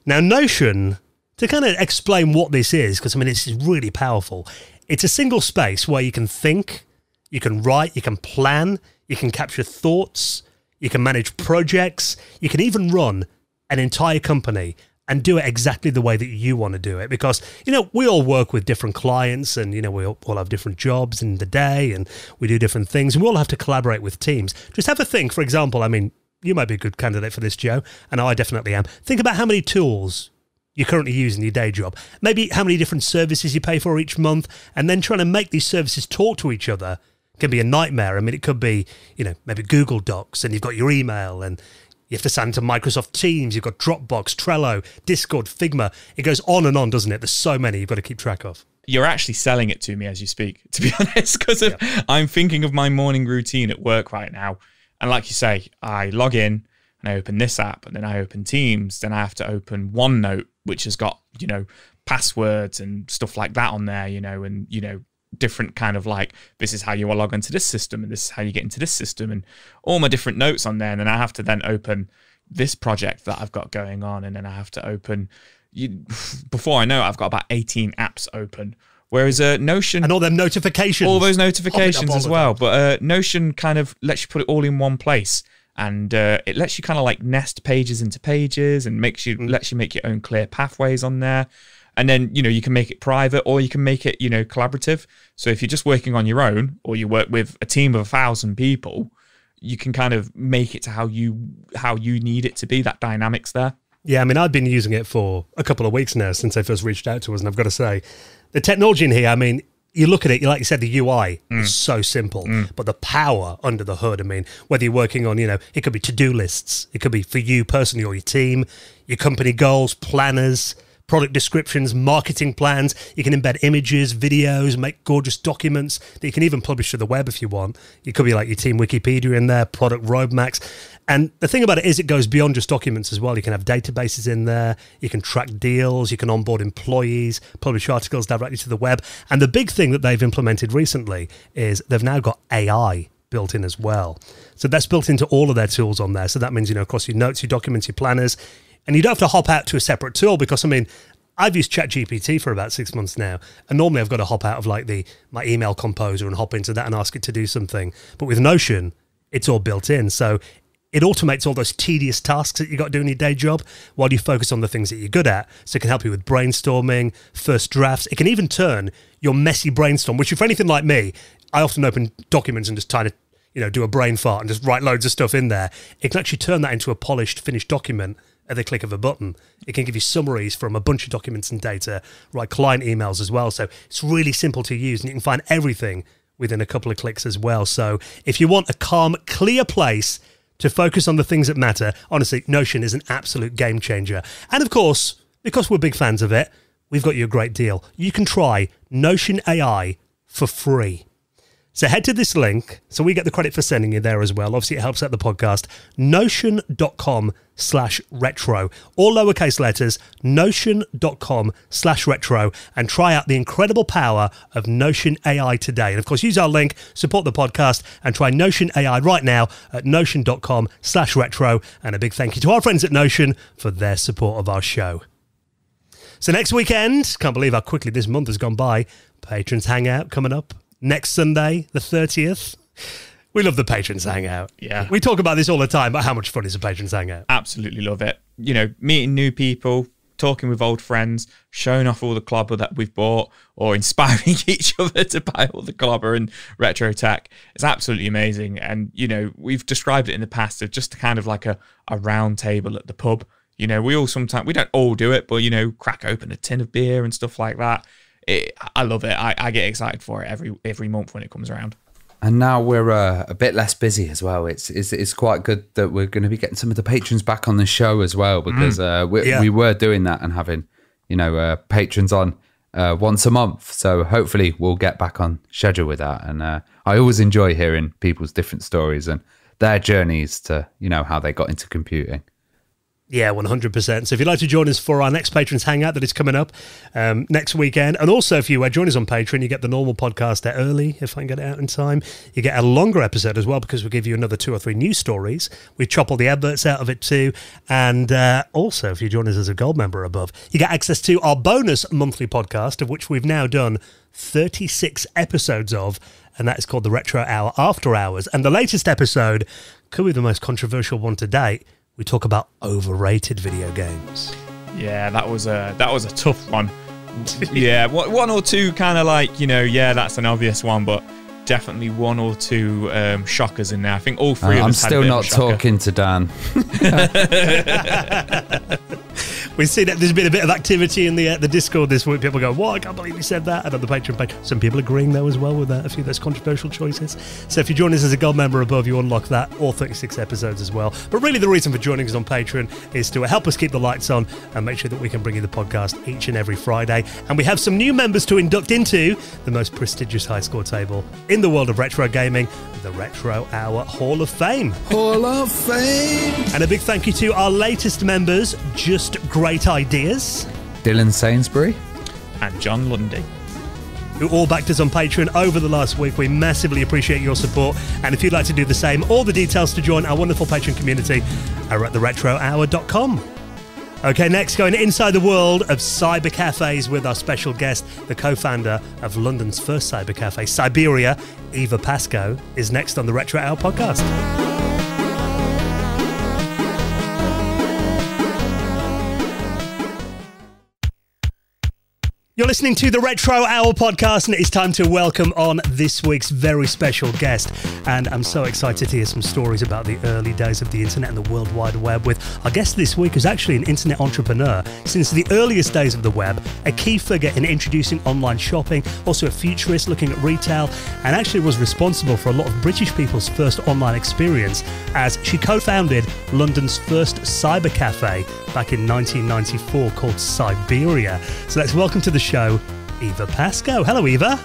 Now, Notion, to kind of explain what this is, because I mean, it's really powerful, it's a single space where you can think, you can write, you can plan, you can capture thoughts, you can manage projects, you can even run an entire company and do it exactly the way that you want to do it. Because, you know, we all work with different clients and, you know, we all, have different jobs in the day and we do different things and we all have to collaborate with teams. Just have a think, for example, I mean, you might be a good candidate for this, Joe, and I definitely am. Think about how many tools you currently use in your day job. Maybe how many different services you pay for each month, and then trying to make these services talk to each other can be a nightmare. I mean, it could be, you know, maybe Google Docs, and you've got your email, and you have to sign to Microsoft Teams, you've got Dropbox, Trello, Discord, Figma. It goes on and on, doesn't it? There's so many you've got to keep track of. you're actually selling it to me as you speak, to be honest, because I'm thinking of my morning routine at work right now. And like you say, I log in and I open this app and then I open Teams, then I have to open OneNote, which has got, you know, passwords and stuff like that on there, you know, and, you know, different kind of like this is how you log into this system and this is how you get into this system and all my different notes on there and then I have to then open this project that I've got going on and then I have to open you before I know it, I've got about 18 apps open whereas uh, Notion And all them notifications. all those notifications all as well. them. But uh, Notion kind of lets you put it all in one place, and uh, it lets you kind of like nest pages into pages, and makes you lets you make your own clear pathways on there. And then you know you can make it private, or you can make it you know collaborative. So if you're just working on your own, or you work with a team of a thousand people, you can kind of make it to how you how you need it to be. That dynamics there. Yeah, I mean, I've been using it for a couple of weeks now since they first reached out to us, and I've got to say, the technology in here. I mean, you look at it, You like you said, the UI is mm. so simple, mm. but the power under the hood. I mean, whether you're working on, you know, it could be to-do lists, it could be for you personally or your team, your company goals, planners. Product descriptions, marketing plans. You can embed images, videos, make gorgeous documents that you can even publish to the web if you want. It could be like your team Wikipedia in there, product roadmaps. And the thing about it is, it goes beyond just documents as well. You can have databases in there, you can track deals, you can onboard employees, publish articles directly to the web. And the big thing that they've implemented recently is they've now got AI built in as well. So that's built into all of their tools on there. So that means, you know, across your notes, your documents, your planners, and you don't have to hop out to a separate tool because, I mean, I've used ChatGPT for about six months now, and normally I've got to hop out of like the my email composer and hop into that and ask it to do something. But with Notion, it's all built in, so it automates all those tedious tasks that you got doing your day job while you focus on the things that you're good at. So it can help you with brainstorming, first drafts. It can even turn your messy brainstorm, which if anything like me, I often open documents and just try to you know do a brain fart and just write loads of stuff in there. It can actually turn that into a polished, finished document at the click of a button. It can give you summaries from a bunch of documents and data, write client emails as well. So it's really simple to use and you can find everything within a couple of clicks as well. So if you want a calm, clear place to focus on the things that matter, honestly, Notion is an absolute game changer. And of course, because we're big fans of it, we've got you a great deal. You can try Notion AI for free. So head to this link. So we get the credit for sending you there as well. Obviously, it helps out the podcast. Notion.com slash retro. All lowercase letters. Notion.com slash retro. And try out the incredible power of Notion AI today. And of course, use our link, support the podcast, and try Notion AI right now at Notion.com slash retro. And a big thank you to our friends at Notion for their support of our show. So next weekend, can't believe how quickly this month has gone by. Patrons Hangout coming up next Sunday, the 30th. We love the patrons hangout. Yeah. We talk about this all the time, but how much fun is a patrons hangout? Absolutely love it. You know, meeting new people, talking with old friends, showing off all the clobber that we've bought, or inspiring each other to buy all the clobber and retro tech. It's absolutely amazing. And, you know, we've described it in the past as just kind of like a, a round table at the pub. You know, we all sometimes, we don't all do it, but, you know, crack open a tin of beer and stuff like that. It, I love it. I, I get excited for it every every month when it comes around. And now we're uh, a bit less busy as well. It's, it's it's quite good that we're going to be getting some of the patrons back on the show as well because uh, we, Yeah. we were doing that and having you know uh, patrons on uh, once a month. So hopefully we'll get back on schedule with that. And uh, I always enjoy hearing people's different stories and their journeys to you know how they got into computing. Yeah, 100%. So if you'd like to join us for our next Patrons Hangout that is coming up um, next weekend, and also if you uh, join us on Patreon, you get the normal podcast there early, if I can get it out in time. You get a longer episode as well because we'll give you another two or three news stories. We chop all the adverts out of it too. And uh, also, if you join us as a gold member above, you get access to our bonus monthly podcast, of which we've now done 36 episodes of, and that is called the Retro Hour After Hours. And the latest episode could be the most controversial one to date. We talk about overrated video games. Yeah, that was a that was a tough one. yeah, one one or two kind of like you know, yeah, that's an obvious one, but definitely one or two um, shockers in there. I think all three Uh, of I'm us had a still bit of a not talking to Dan. We see that there's been a bit of activity in the uh, the Discord this week. People go, "What? I can't believe you said that." And on the Patreon page, some people agreeing though as well with uh, a few of those controversial choices. So if you join us as a gold member above, you unlock that all 36 episodes as well. But really, the reason for joining us on Patreon is to help us keep the lights on and make sure that we can bring you the podcast each and every Friday. And we have some new members to induct into the most prestigious high score table in the world of retro gaming, the Retro Hour Hall of Fame. Hall of Fame. And a big thank you to our latest members, Just Great Ideas, Dylan Sainsbury. And John Lundy. who all backed us on Patreon over the last week. We massively appreciate your support. And if you'd like to do the same, all the details to join our wonderful Patreon community are at theretrohour.com. Okay, next, going inside the world of cyber cafes with our special guest, the co founder of London's first cyber cafe, Cyberia, Eva Pascoe, is next on the Retro Hour podcast. You're listening to the Retro Hour podcast, and it's time to welcome on this week's very special guest. And I'm so excited to hear some stories about the early days of the internet and the World Wide Web with our guest this week, who's actually an internet entrepreneur since the earliest days of the web, a key figure in introducing online shopping, also a futurist looking at retail, and actually was responsible for a lot of British people's first online experience as she co founded London's first cyber cafe back in 1994 called Cyberia. So let's welcome to the show Eva Pascoe. Hello, Eva.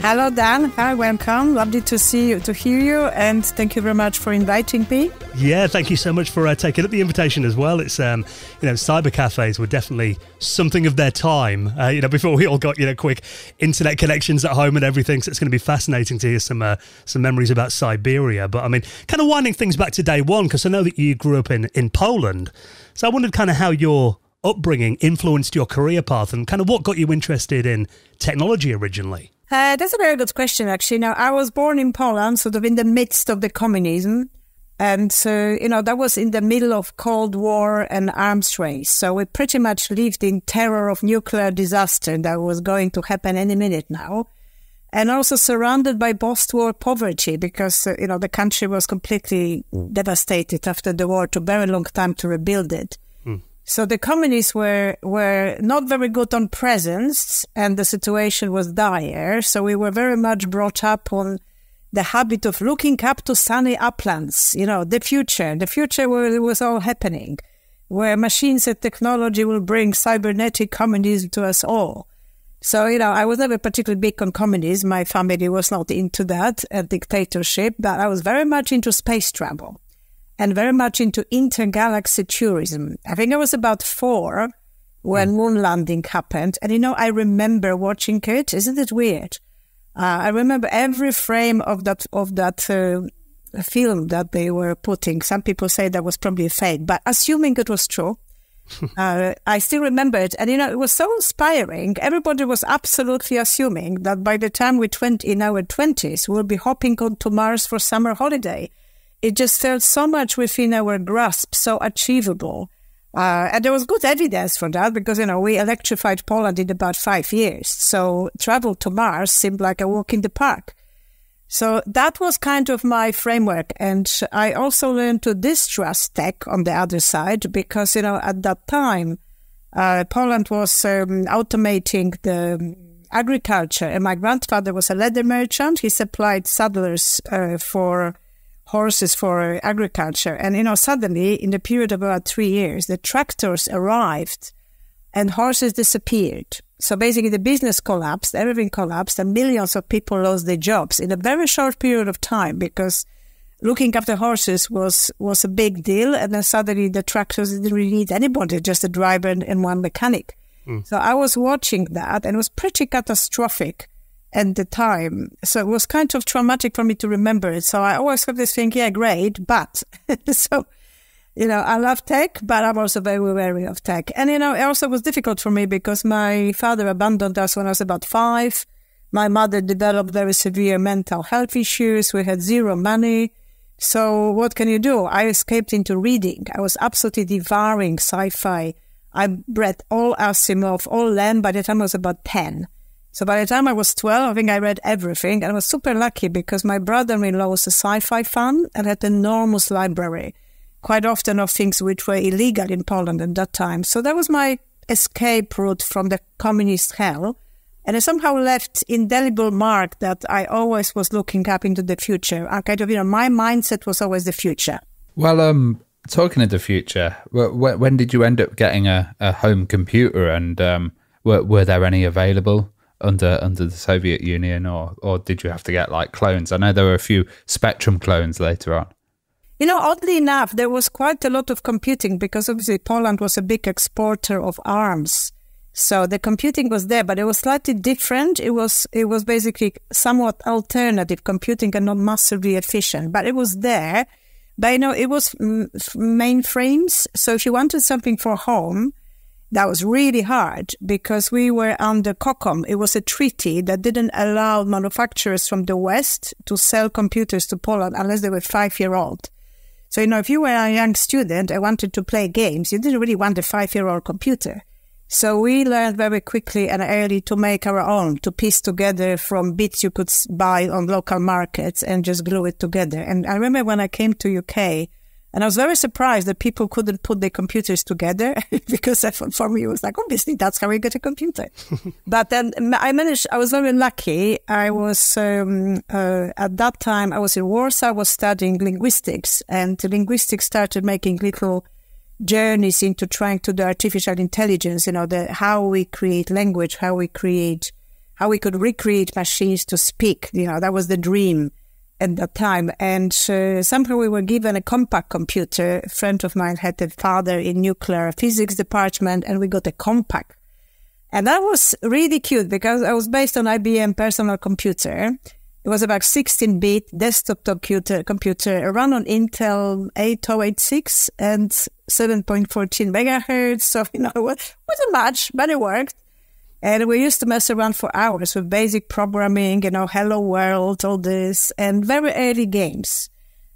Hello, Dan. Hi, welcome. Lovely to see you, to hear you, and thank you very much for inviting me. Yeah, thank you so much for uh, taking up the invitation as well. It's um, you know, cyber cafes were definitely something of their time. Uh, you know, before we all got you know quick internet connections at home and everything. So it's going to be fascinating to hear some uh, some memories about Cyberia. But I mean, kind of winding things back to day one because I know that you grew up in in Poland. So I wondered kind of how your upbringing influenced your career path and kind of what got you interested in technology originally? Uh, that's a very good question, actually. Now, I was born in Poland, sort of in the midst of the communism. And so, you know, that was in the middle of Cold War and arms race. So we pretty much lived in terror of nuclear disaster that was going to happen any minute now. And also surrounded by post-war poverty because, uh, you know, the country was completely devastated after the war, took very long time to rebuild it. So the communists were, were not very good on presents and the situation was dire. So we were very much brought up on the habit of looking up to sunny uplands, you know, the future, the future where it was all happening, where machines and technology will bring cybernetic communism to us all. So, you know, I was never particularly big on communism. My family was not into that, a dictatorship, but I was very much into space travel and very much into intergalaxy tourism. I think I was about four when mm. moon landing happened. And, you know, I remember watching it. Isn't it weird? Uh, I remember every frame of that of that uh, film that they were putting. Some people say that was probably fake, but assuming it was true, uh, I still remember it. And you know, it was so inspiring. Everybody was absolutely assuming that by the time we went in our twenties, we'll be hopping on to Mars for summer holiday. It just felt so much within our grasp, so achievable. Uh, and there was good evidence for that because, you know, we electrified Poland in about five years. So travel to Mars seemed like a walk in the park. So that was kind of my framework. And I also learned to distrust tech on the other side because, you know, at that time, uh, Poland was um, automating the agriculture. And my grandfather was a leather merchant. He supplied saddlers uh, for horses for agriculture. And, you know, suddenly in the period of about three years, the tractors arrived and horses disappeared. So basically the business collapsed, everything collapsed, and millions of people lost their jobs in a very short period of time because looking after horses was, was a big deal. And then suddenly the tractors didn't really need anybody, just a driver and one mechanic. Mm. So I was watching that and it was pretty catastrophic at the time. So it was kind of traumatic for me to remember it. So I always have this thing, yeah, great, but so, you know, I love tech, but I'm also very wary of tech. And, you know, it also was difficult for me because my father abandoned us when I was about five. My mother developed very severe mental health issues. We had zero money. So what can you do? I escaped into reading. I was absolutely devouring sci-fi. I read all Asimov, all Lem by the time I was about 10. So by the time I was 12, I think I read everything. And I was super lucky because my brother-in-law was a sci-fi fan and had an enormous library, quite often of things which were illegal in Poland at that time. So that was my escape route from the communist hell. And it somehow left indelible mark that I always was looking up into the future. I kind of, you know, my mindset was always the future. Well, um, talking of the future, when did you end up getting a, a home computer and um, were, were there any available? Under under the Soviet Union, or or did you have to get like clones? I know there were a few Spectrum clones later on. You know, oddly enough, there was quite a lot of computing because obviously Poland was a big exporter of arms. So the computing was there, but it was slightly different. It was it was basically somewhat alternative computing and not massively efficient, but it was there. But you know, it was mm, mainframes. So if you wanted something for home, that was really hard because we were under COCOM. It was a treaty that didn't allow manufacturers from the West to sell computers to Poland unless they were five year old. So, you know, if you were a young student and wanted to play games, you didn't really want a five year old computer. So we learned very quickly and early to make our own, to piece together from bits you could buy on local markets and just glue it together. And I remember when I came to UK, and I was very surprised that people couldn't put their computers together because for me it was like, obviously that's how we get a computer. but then I managed, I was very lucky. I was, um, uh, at that time, I was in Warsaw, I was studying linguistics and linguistics started making little journeys into trying to do artificial intelligence, you know, the, how we create language, how we create, how we could recreate machines to speak. You know, that was the dream at that time. And uh, somehow we were given a Compaq computer. A friend of mine had a father in nuclear physics department and we got a Compaq. And that was really cute because I was based on IBM personal computer. It was about 16-bit desktop computer, computer run on Intel 8086 and 7.14 megahertz. So, you know, it wasn't much, but it worked. And we used to mess around for hours with basic programming, you know, Hello World, all this, and very early games.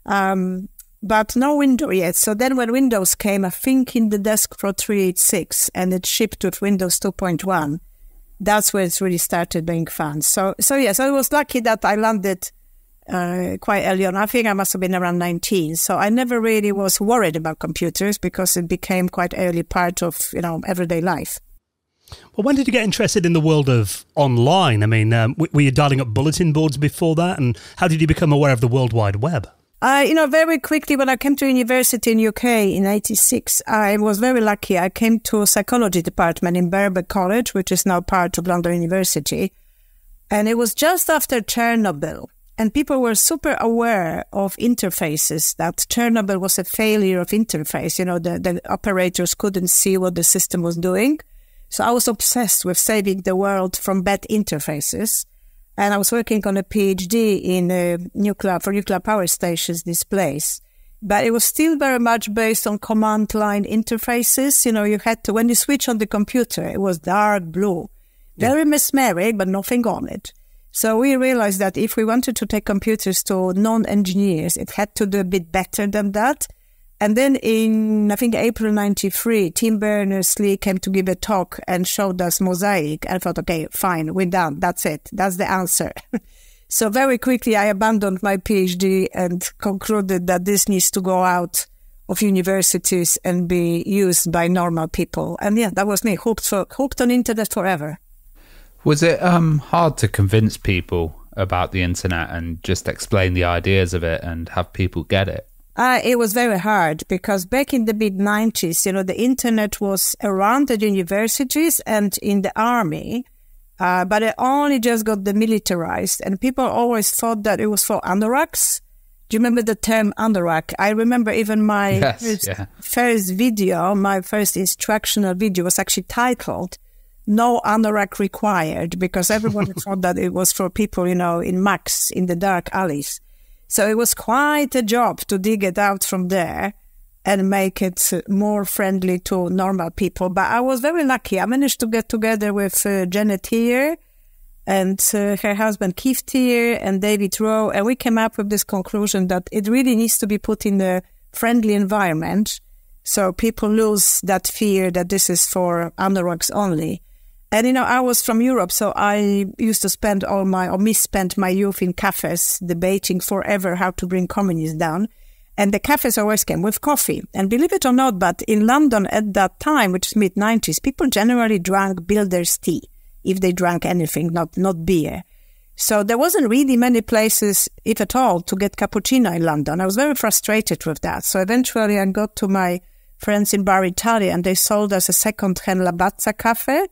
Um, but no window yet. So then when Windows came, I think in the Deskpro 386 and it shipped with Windows 2.1 that's where it's really started being fun. So, so yes, I was lucky that I landed uh, quite early on. I think I must have been around 19. So I never really was worried about computers because it became quite early part of, you know, everyday life. Well, when did you get interested in the world of online? I mean, um, were you dialing up bulletin boards before that? And how did you become aware of the World Wide Web? Uh, you know, very quickly when I came to university in UK in 86, I was very lucky. I came to psychology department in Birkbeck College, which is now part of London University. And it was just after Chernobyl. And people were super aware of interfaces, that Chernobyl was a failure of interface. You know, the, the operators couldn't see what the system was doing. So I was obsessed with saving the world from bad interfaces and I was working on a PhD in uh, nuclear for nuclear power stations displays. But it was still very much based on command line interfaces. You know, you had to when you switch on the computer, it was dark blue, very yeah. mesmeric, but nothing on it. So we realized that if we wanted to take computers to non-engineers, it had to do a bit better than that. And then in, I think, April 93, Tim Berners-Lee came to give a talk and showed us Mosaic. I thought, okay, fine, we're done. That's it. That's the answer. so very quickly, I abandoned my PhD and concluded that this needs to go out of universities and be used by normal people. And yeah, that was me, hooked, for, hooked on internet forever. Was it um, hard to convince people about the internet and just explain the ideas of it and have people get it? Uh, it was very hard because back in the mid 90s, you know, the internet was around at universities and in the army, uh, but it only just got demilitarized. And people always thought that it was for anoraks. Do you remember the term anorak? I remember even my yes, first, yeah. first video, my first instructional video was actually titled no anorak required because everyone thought that it was for people, you know, in Max in the dark alleys. So it was quite a job to dig it out from there and make it more friendly to normal people. But I was very lucky. I managed to get together with uh, Gené Teare and uh, her husband Keith Teare and David Rowe, and we came up with this conclusion that it really needs to be put in a friendly environment so people lose that fear that this is for anoraks only. And you know, I was from Europe, so I used to spend all my or misspent my youth in cafes debating forever how to bring communism down. And the cafes always came with coffee. And believe it or not, but in London at that time, which is mid nineties, people generally drank builder's tea if they drank anything, not not beer. So there wasn't really many places, if at all, to get cappuccino in London. I was very frustrated with that. So eventually I got to my friends in Bar Italia and they sold us a second-hand cafe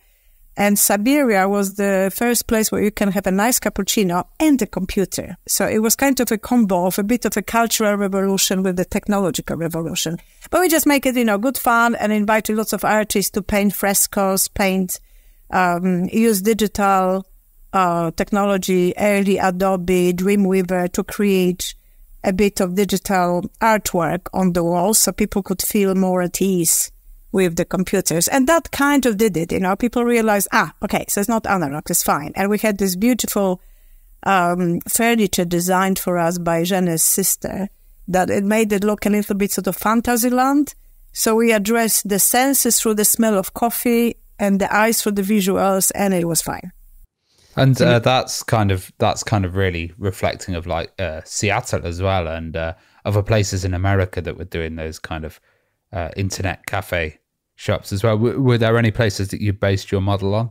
and Cyberia was the first place where you can have a nice cappuccino and a computer. So it was kind of a combo of a bit of a cultural revolution with the technological revolution. But we just make it, you know, good fun and invited lots of artists to paint frescoes, paint, um, use digital uh, technology, early Adobe, Dreamweaver to create a bit of digital artwork on the walls so people could feel more at ease with the computers. And that kind of did it. You know, people realized, ah, okay, so it's not analog, it's fine. And we had this beautiful um, furniture designed for us by Jenna's sister that it made it look a little bit sort of fantasy land. So we addressed the senses through the smell of coffee and the eyes through the visuals, and it was fine. And uh, that's kind of that's kind of really reflecting of like uh, Seattle as well, and uh, other places in America that were doing those kind of uh, internet cafe shops as well. W- were there any places that you based your model on?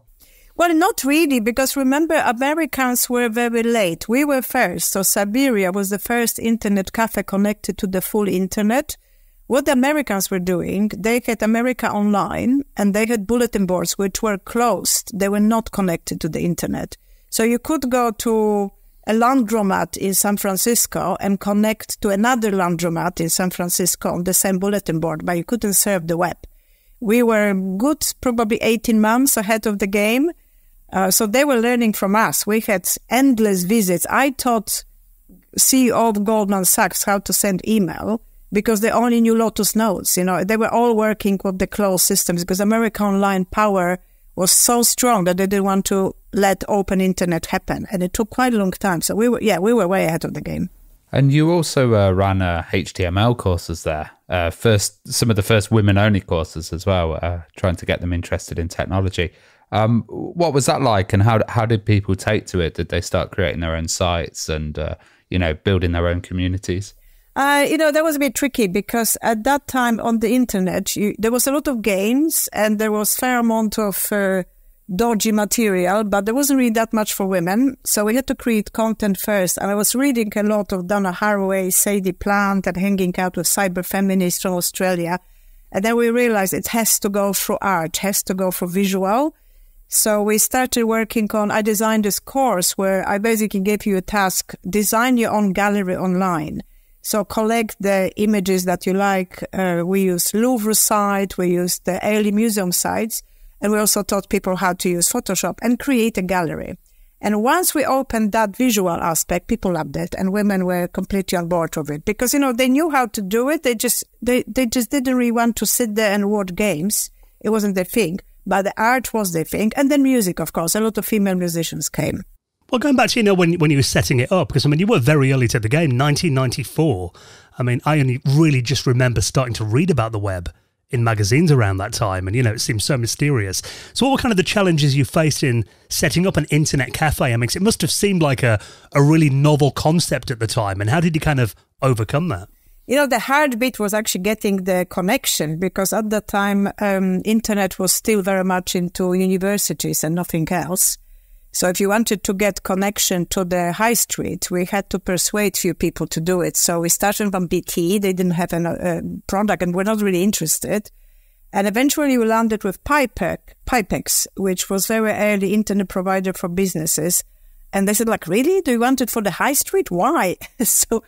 Well, not really, because remember, Americans were very late. We were first. So Cyberia was the first internet cafe connected to the full internet. What the Americans were doing, they had America Online and they had bulletin boards which were closed. They were not connected to the internet. So you could go to a laundromat in San Francisco and connect to another laundromat in San Francisco on the same bulletin board, but you couldn't serve the web. We were good, probably 18 months ahead of the game. Uh, so they were learning from us. We had endless visits. I taught CEO of Goldman Sachs how to send email because they only knew Lotus Notes. You know, they were all working with the closed systems because American Online power was so strong that they didn't want to let open internet happen, and it took quite a long time. So we were, yeah, we were way ahead of the game. And you also uh, ran uh, HTML courses there. Uh, first, some of the first women-only courses as well, uh, trying to get them interested in technology. Um, what was that like, and how how did people take to it? Did they start creating their own sites and uh, you know building their own communities? Uh, you know, that was a bit tricky because at that time on the internet, you, there was a lot of games and there was fair amount of uh, dodgy material, but there wasn't really that much for women. So we had to create content first. And I was reading a lot of Donna Haraway, Sadie Plant, and hanging out with cyber feminists from Australia. And then we realized it has to go through art, has to go through visual. So we started working on, I designed this course where I basically gave you a task, design your own gallery online. So collect the images that you like. Uh, we use Louvre site, we use the early museum sites, and we also taught people how to use Photoshop and create a gallery. And once we opened that visual aspect, people loved it, and women were completely on board with it because you know they knew how to do it. They just they they just didn't really want to sit there and watch games. It wasn't their thing, but the art was their thing, and then music, of course. A lot of female musicians came. Well, going back to you know when when you were setting it up, because I mean you were very early to the game, 1994. I mean, I only really just remember starting to read about the web in magazines around that time, and you know it seems so mysterious. So, what were kind of the challenges you faced in setting up an internet cafe? I mean, it must have seemed like a a really novel concept at the time, and how did you kind of overcome that? You know, the hard bit was actually getting the connection because at that time, um, internet was still very much into universities and nothing else. So if you wanted to get connection to the high street, we had to persuade few people to do it. So we started from BT. They didn't have a uh, product and we're not really interested. And eventually we landed with Pipex, Pipex, which was very early internet provider for businesses. And they said, like, really? Do you want it for the high street? Why? so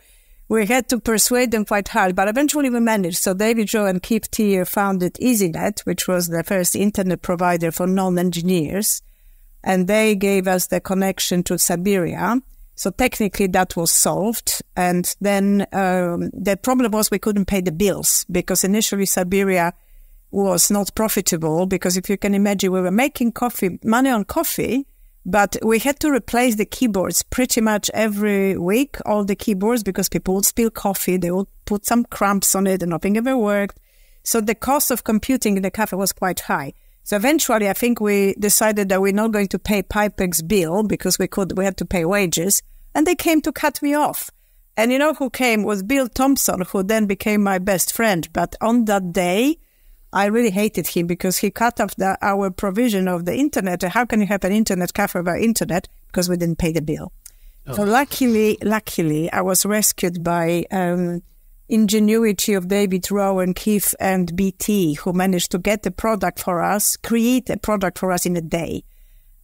we had to persuade them quite hard, but eventually we managed. So David Rowe and Keith Teare founded EasyNet, which was the first internet provider for non-engineers and they gave us the connection to Cyberia. So technically that was solved. And then um, the problem was we couldn't pay the bills because initially Cyberia was not profitable because if you can imagine, we were making coffee, money on coffee, but we had to replace the keyboards pretty much every week, all the keyboards, because people would spill coffee. They would put some crumbs on it and nothing ever worked. So the cost of computing in the cafe was quite high. So eventually, I think we decided that we're not going to pay Pipex bill because we could, we had to pay wages, and they came to cut me off. And you know who came was Bill Thompson, who then became my best friend. But on that day, I really hated him because he cut off the, our provision of the internet. How can you have an internet cafe by internet? Because we didn't pay the bill. Oh. So luckily, luckily, I was rescued by um, ingenuity of David Rowe and Keith and BT, who managed to get the product for us, create a product for us in a day.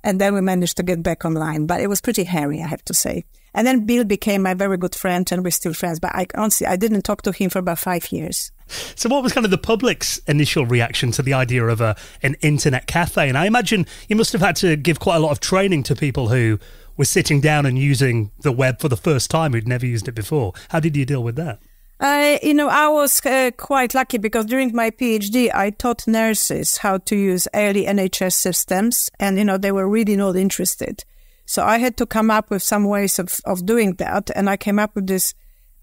And then we managed to get back online. But it was pretty hairy, I have to say. And then Bill became my very good friend, and we're still friends. But I honestly, I didn't talk to him for about five years. So, what was kind of the public's initial reaction to the idea of a an internet cafe? And I imagine you must have had to give quite a lot of training to people who were sitting down and using the web for the first time who'd never used it before. How did you deal with that? Uh, you know, I was uh, quite lucky because during my PhD, I taught nurses how to use early NHS systems, and you know, they were really not interested. So I had to come up with some ways of, of doing that, and I came up with this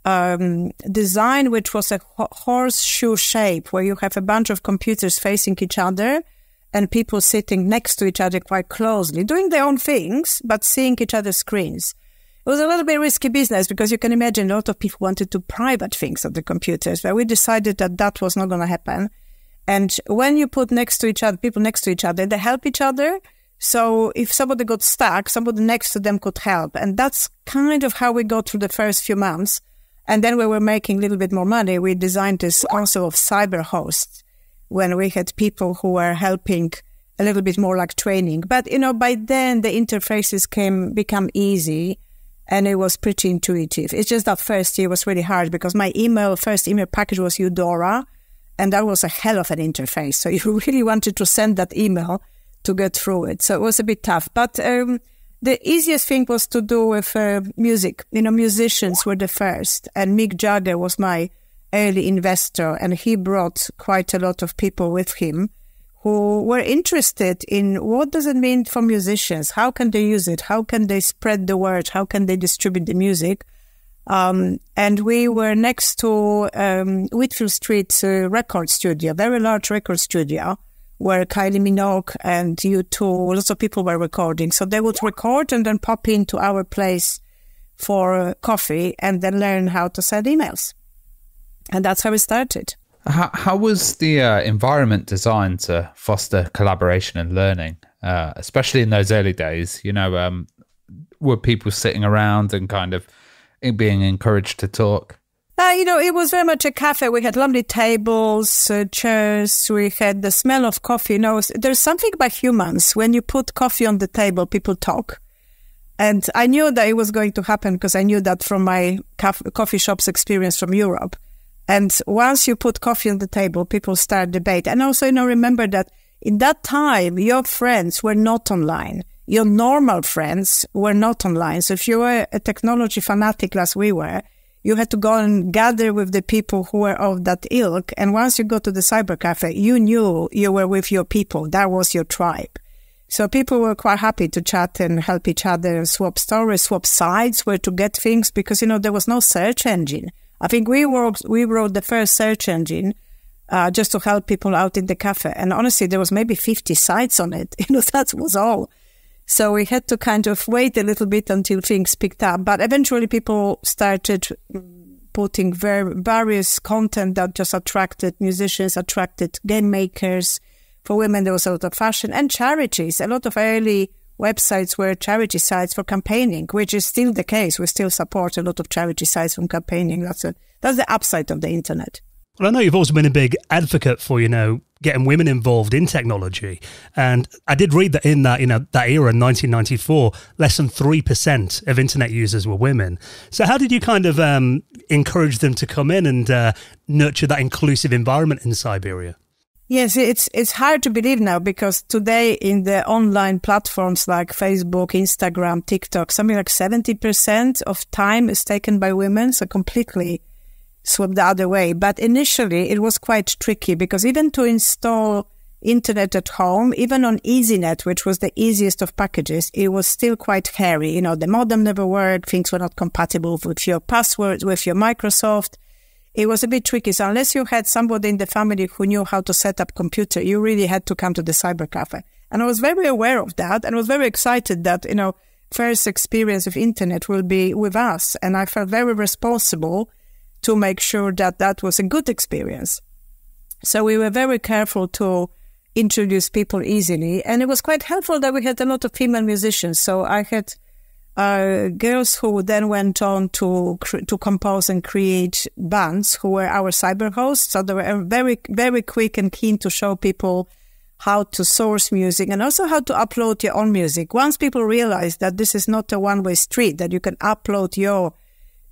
um, design, which was a horseshoe shape, where you have a bunch of computers facing each other, and people sitting next to each other quite closely, doing their own things, but seeing each other's screens. It was a little bit risky business because you can imagine a lot of people wanted to private things of the computers, but we decided that that was not going to happen. And when you put next to each other, people next to each other, they help each other. So if somebody got stuck, somebody next to them could help. And that's kind of how we got through the first few months. And then we were making a little bit more money. We designed this also of cyber hosts when we had people who were helping a little bit more like training. But, you know, by then the interfaces came, become easy and it was pretty intuitive. It's just that first year was really hard because my email, first email package was Eudora, and that was a hell of an interface. So you really wanted to send that email to get through it. So it was a bit tough. But um, the easiest thing was to do with uh, music. You know, musicians were the first, and Mick Jagger was my early investor, and he brought quite a lot of people with him who were interested in what does it mean for musicians? How can they use it? How can they spread the word? How can they distribute the music? Um, and we were next to um, Whitfield Street uh, record studio, very large record studio, where Kylie Minogue and U2, lots of people were recording. So they would record and then pop into our place for coffee and then learn how to send emails. And that's how it started. How, how was the uh, environment designed to foster collaboration and learning, uh, especially in those early days? You know, um, were people sitting around and kind of being encouraged to talk? Uh, you know, it was very much a cafe. We had lovely tables, uh, chairs. We had the smell of coffee. You know, there's something about humans. When you put coffee on the table, people talk. And I knew that it was going to happen because I knew that from my coffee shops experience from Europe. And once you put coffee on the table, people start debate. And also, you know, remember that in that time, your friends were not online. Your normal friends were not online. So if you were a technology fanatic as we were, you had to go and gather with the people who were of that ilk. And once you go to the cyber cafe, you knew you were with your people. That was your tribe. So people were quite happy to chat and help each other, swap stories, swap sites, where to get things, because, you know, there was no search engine. I think we wrote we wrote the first search engine uh, just to help people out in the cafe, and honestly, there was maybe fifty sites on it. You know, that was all. So we had to kind of wait a little bit until things picked up. But eventually, people started putting ver- various content that just attracted musicians, attracted game makers. For women, there was a lot of fashion and charities. A lot of early websites were charity sites for campaigning, which is still the case. We still support a lot of charity sites from campaigning. That's a, that's the upside of the internet. Well, I know you've also been a big advocate for, you know, getting women involved in technology. And I did read that in that, you know, that era in 1994, less than 3% of internet users were women. So how did you kind of um, encourage them to come in and uh, nurture that inclusive environment in Cyberia? Yes, it's it's hard to believe now because today in the online platforms like Facebook, Instagram, TikTok, something like seventy percent of time is taken by women, so completely swept the other way. But initially, it was quite tricky because even to install internet at home, even on EasyNet, which was the easiest of packages, it was still quite hairy. You know, the modem never worked, things were not compatible with your passwords, with your Microsoft it was a bit tricky. So unless you had somebody in the family who knew how to set up computer, you really had to come to the cyber cafe. And I was very aware of that and was very excited that, you know, first experience of internet will be with us. And I felt very responsible to make sure that that was a good experience. So we were very careful to introduce people easily. And it was quite helpful that we had a lot of female musicians. So I had uh, girls who then went on to to compose and create bands who were our cyber hosts. So they were very very quick and keen to show people how to source music and also how to upload your own music. Once people realized that this is not a one way street, that you can upload your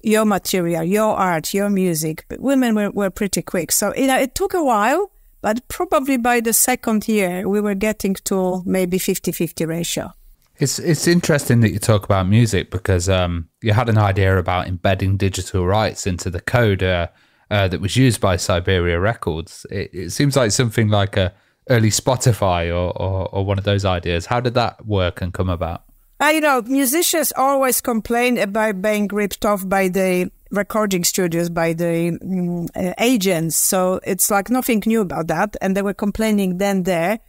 your material, your art, your music, but women were, were pretty quick. So you know it took a while, but probably by the second year we were getting to maybe 50-50 ratio. It's it's interesting that you talk about music because um, you had an idea about embedding digital rights into the code uh, uh, that was used by Cyberia Records. It, it, seems like something like a early Spotify or, or, or one of those ideas. How did that work and come about? Uh, you know, musicians always complain about being ripped off by the recording studios, by the um, agents. So it's like nothing new about that. And they were complaining then there.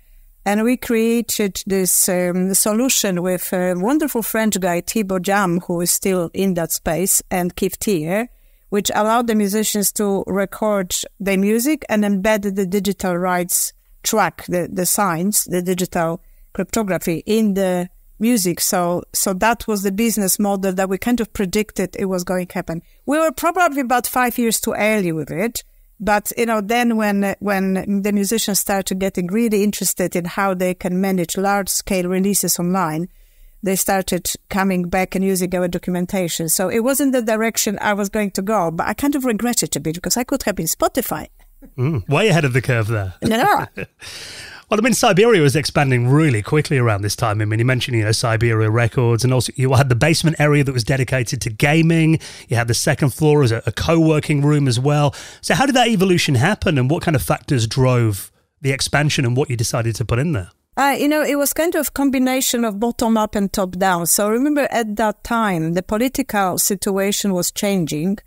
And we created this um, solution with a wonderful French guy, Thibaut Jam, who is still in that space, and Keith Teare, which allowed the musicians to record their music and embed the digital rights track, the, the signs, the digital cryptography in the music. So, so that was the business model that we kind of predicted it was going to happen. We were probably about five years too early with it but you know, then when when the musicians started getting really interested in how they can manage large scale releases online, they started coming back and using our documentation. So it wasn't the direction I was going to go, but I kind of regret it a bit because I could have been Spotify. Mm, way ahead of the curve there. No. Well, I mean, Cyberia was expanding really quickly around this time. I mean, you mentioned, you know, Cyberia Records, and also you had the basement area that was dedicated to gaming. You had the second floor as a, a co working room as well. So, how did that evolution happen, and what kind of factors drove the expansion and what you decided to put in there? Uh, you know, it was kind of a combination of bottom up and top down. So remember at that time, the political situation was changing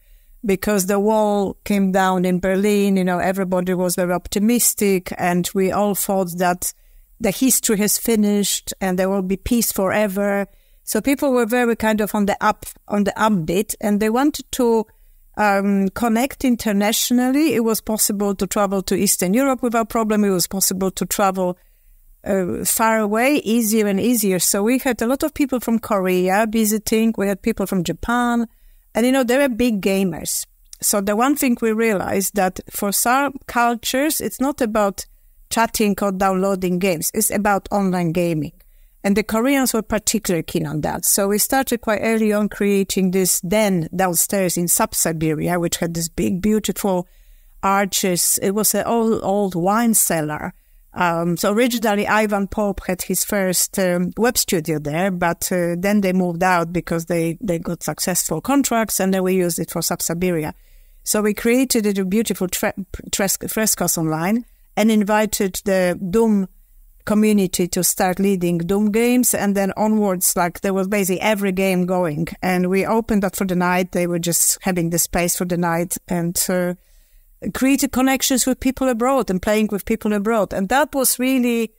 because the wall came down in Berlin. You know, everybody was very optimistic and we all thought that the history has finished and there will be peace forever. So people were very kind of on the up, on the upbeat and they wanted to um, connect internationally. It was possible to travel to Eastern Europe without problem. It was possible to travel uh, far away, easier and easier. So we had a lot of people from Korea visiting. We had people from Japan, and you know they were big gamers. So the one thing we realized that for some cultures, it's not about chatting or downloading games. It's about online gaming. And the Koreans were particularly keen on that. So we started quite early on creating this den downstairs in Sub-Cyberia, which had this big, beautiful arches. It was an old, old wine cellar um, so originally, Ivan Pope had his first um, web studio there, but uh, then they moved out because they, they got successful contracts, and then we used it for Sub-Cyberia. So we created a beautiful frescoes online and invited the Doom community to start leading Doom games, and then onwards, like there was basically every game going. And we opened up for the night. They were just having the space for the night, and uh, created connections with people abroad and playing with people abroad. And that was really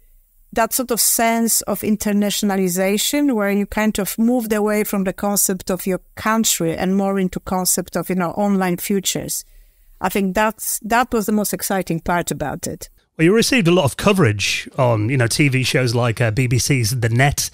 that sort of sense of internationalization where you kind of moved away from the concept of your country and more into concept of, you know, online futures. I think that's, that was the most exciting part about it. Well, you received a lot of coverage on, you know, TV shows like uh, BBC's The Net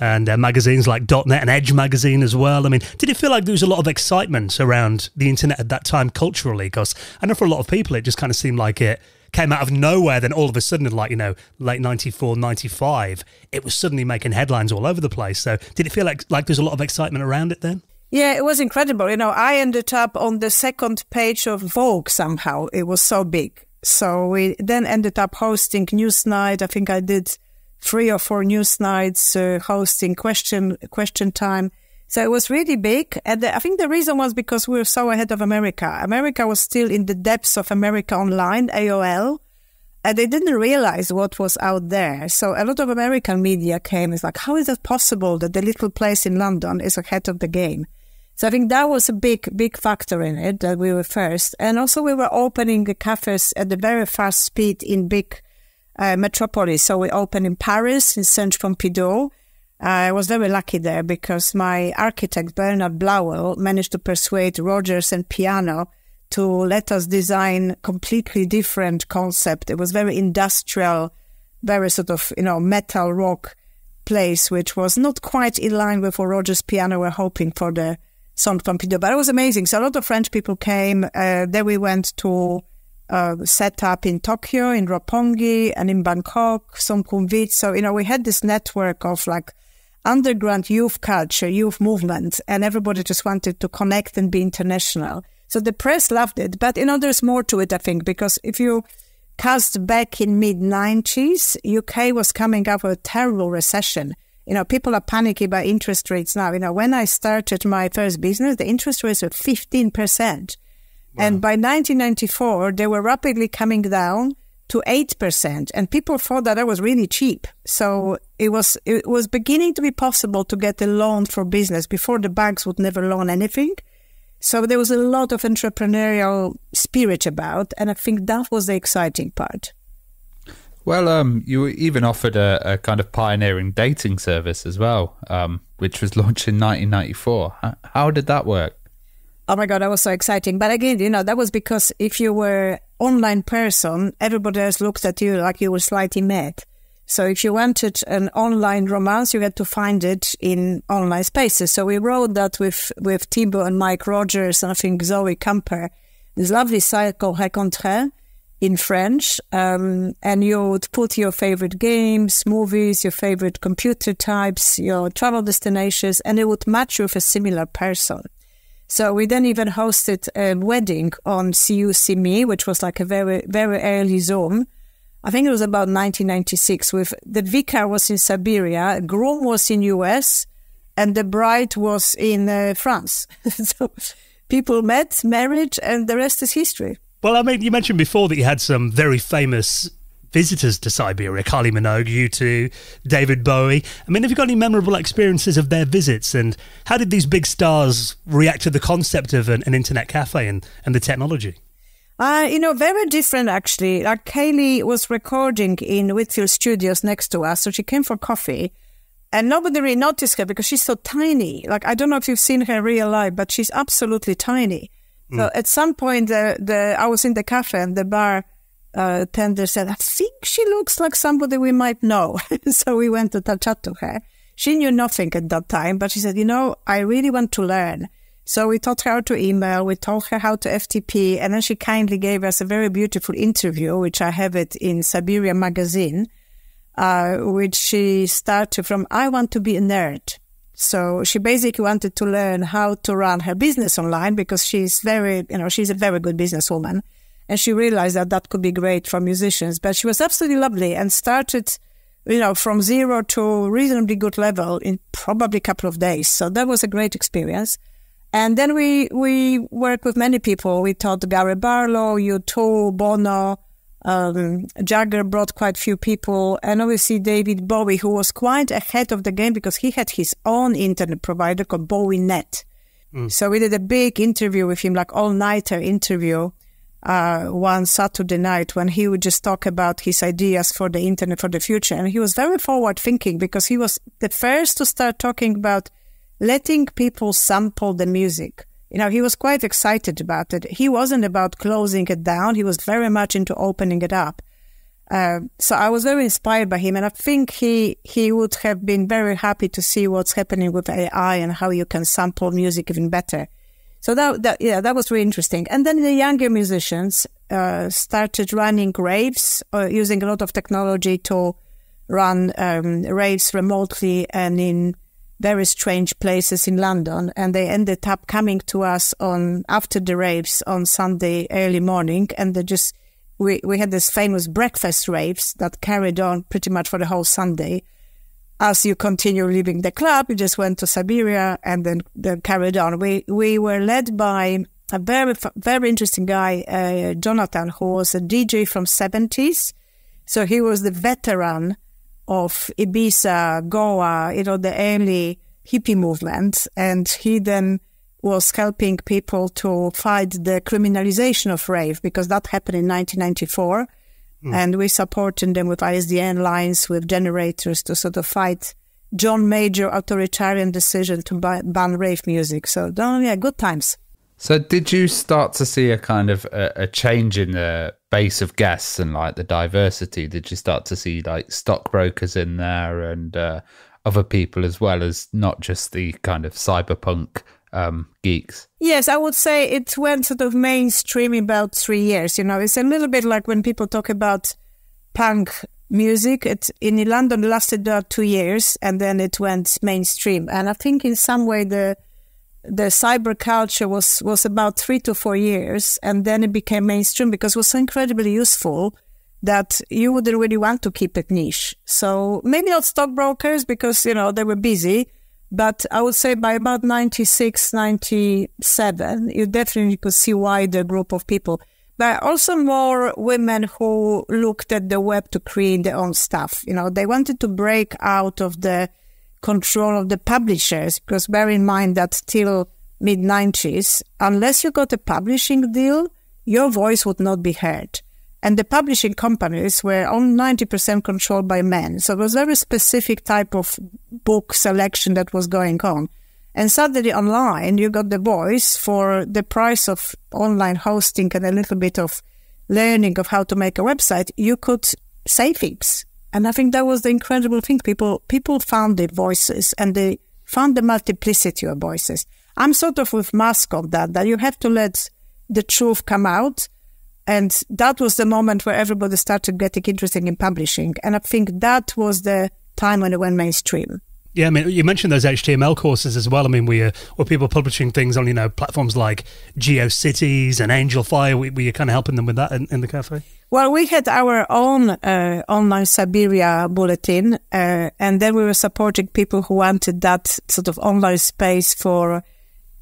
and uh, magazines like .NET and Edge magazine as well. I mean, did it feel like there was a lot of excitement around the internet at that time culturally? Because I know for a lot of people, it just kind of seemed like it came out of nowhere. Then all of a sudden, like, you know, late 94, 95, it was suddenly making headlines all over the place. So did it feel like, like there's a lot of excitement around it then? Yeah, it was incredible. You know, I ended up on the second page of Vogue somehow. It was so big. So we then ended up hosting Newsnight. I think I did three or four news nights uh, hosting question question time. So it was really big. And the, I think the reason was because we were so ahead of America. America was still in the depths of America Online, AOL, and they didn't realize what was out there. So a lot of American media came. It's like, how is it possible that the little place in London is ahead of the game? So I think that was a big, big factor in it that we were first. And also we were opening the cafes at a very fast speed in big uh, metropolis. So we opened in Paris, in Saint Pompidou. I was very lucky there because my architect, Bernard Blauel, managed to persuade Rogers and Piano to let us design completely different concept. It was very industrial, very sort of, you know, metal rock place, which was not quite in line with what Rogers Piano were hoping for the Saint Pompidou. But it was amazing. So a lot of French people came. Uh, then we went to uh, set up in Tokyo, in Roppongi, and in Bangkok, Sukhumvit. So, you know, we had this network of like underground youth culture, youth movement, and everybody just wanted to connect and be international. So the press loved it. But, you know, there's more to it, I think, because if you cast back in mid 90s, UK was coming up with a terrible recession. You know, people are panicky about interest rates now. You know, when I started my first business, the interest rates were 15%. And by 1994, they were rapidly coming down to 8%. And people thought that that was really cheap. So it was, it was beginning to be possible to get a loan for business before the banks would never loan anything. So there was a lot of entrepreneurial spirit about. And I think that was the exciting part. Well, um, you even offered a, a, kind of pioneering dating service as well, um, which was launched in 1994. How, how did that work? Oh my God, that was so exciting. But again, you know, that was because if you were online person, everybody else looked at you like you were slightly mad. So if you wanted an online romance, you had to find it in online spaces. So we wrote that with, with Thibaut and Mike Rogers and I think Zoe Camper, this lovely site called Rencontre in French. Um, and you would put your favorite games, movies, your favorite computer types, your travel destinations, and it would match you with a similar person. So we then even hosted a wedding on CU-SeeMe, which was like a very, very early Zoom. I think it was about 1996 with the vicar was in Cyberia, groom was in US, and the bride was in uh, France. so people met, married, and the rest is history. Well, I mean, you mentioned before that you had some very famous visitors to Cyberia, Kylie Minogue, U2 David Bowie. I mean, have you got any memorable experiences of their visits? And how did these big stars react to the concept of an, an internet cafe and, and the technology? Uh, you know, very different actually. Like Kylie was recording in Whitfield Studios next to us, so she came for coffee. And nobody really noticed her because she's so tiny. Like, I don't know if you've seen her real life, but she's absolutely tiny. Mm. So at some point, the, the, I was in the cafe and the bar uh, tender said, I think she looks like somebody we might know. so we went to chat to her. She knew nothing at that time, but she said, you know, I really want to learn. So we taught her how to email, we taught her how to FTP, and then she kindly gave us a very beautiful interview, which I have it in Cyberia magazine, uh, which she started from, I want to be a nerd. So she basically wanted to learn how to run her business online because she's very, you know, she's a very good businesswoman. And she realized that that could be great for musicians, but she was absolutely lovely and started, you know, from zero to reasonably good level in probably a couple of days. So that was a great experience. And then we, we worked with many people. We taught Gary Barlow, U2, Bono, um, Jagger brought quite few people, and obviously David Bowie, who was quite ahead of the game because he had his own internet provider called BowieNet. Mm. So we did a big interview with him, like all nighter interview, uh, one Saturday night when he would just talk about his ideas for the internet for the future. And he was very forward thinking because he was the first to start talking about letting people sample the music. You know, he was quite excited about it. He wasn't about closing it down. He was very much into opening it up. Uh, so I was very inspired by him, and I think he he would have been very happy to see what's happening with AI and how you can sample music even better. So that, that yeah, that was really interesting. And then the younger musicians uh, started running raves, uh, using a lot of technology to run um, raves remotely and in very strange places in London, and they ended up coming to us on after the raves on Sunday early morning, and they just we we had this famous breakfast raves that carried on pretty much for the whole Sunday. As you continue leaving the club, you just went to Cyberia and then, then carried on. We we were led by a very very interesting guy, uh, Jonathan, who was a DJ from seventies. So he was the veteran of Ibiza, Goa, you know, the early hippie movement. And he then was helping people to fight the criminalization of rave because that happened in 1994. Mm. And we're supporting them with ISDN lines, with generators to sort of fight John Major authoritarian decision to ban rave music. So, yeah, good times. So, did you start to see a kind of a, a, change in the base of guests and like the diversity? Did you start to see like stockbrokers in there and uh, other people as well as not just the kind of cyberpunk um, geeks? Yes, I would say it went sort of mainstream about three years. You know, it's a little bit like when people talk about punk music. It in London lasted about two years and then it went mainstream. And I think in some way the the cyber culture was, was about three to four years, and then it became mainstream because it was so incredibly useful that you wouldn't really want to keep it niche. So maybe not stockbrokers because, you know, they were busy, but I would say by about 96, 97, you definitely could see wider group of people. But also more women who looked at the web to create their own stuff. You know, they wanted to break out of the control of the publishers, because bear in mind that till mid 90s, unless you got a publishing deal, your voice would not be heard. And the publishing companies were on 90% controlled by men. So it was a very specific type of book selection that was going on. And suddenly online, you got the voice for the price of online hosting and a little bit of learning of how to make a website. You could say things. And I think that was the incredible thing. People people found their voices and they found the multiplicity of voices. I'm sort of with Musk on that, that you have to let the truth come out. And that was the moment where everybody started getting interested in publishing. And I think that was the time when it went mainstream. Yeah, I mean, you mentioned those HTML courses as well. I mean, we were people publishing things on you know platforms like GeoCities and Angelfire. Were, were you kind of helping them with that in, in the cafe? Well, we had our own uh, online Cyberia bulletin, uh, and then we were supporting people who wanted that sort of online space for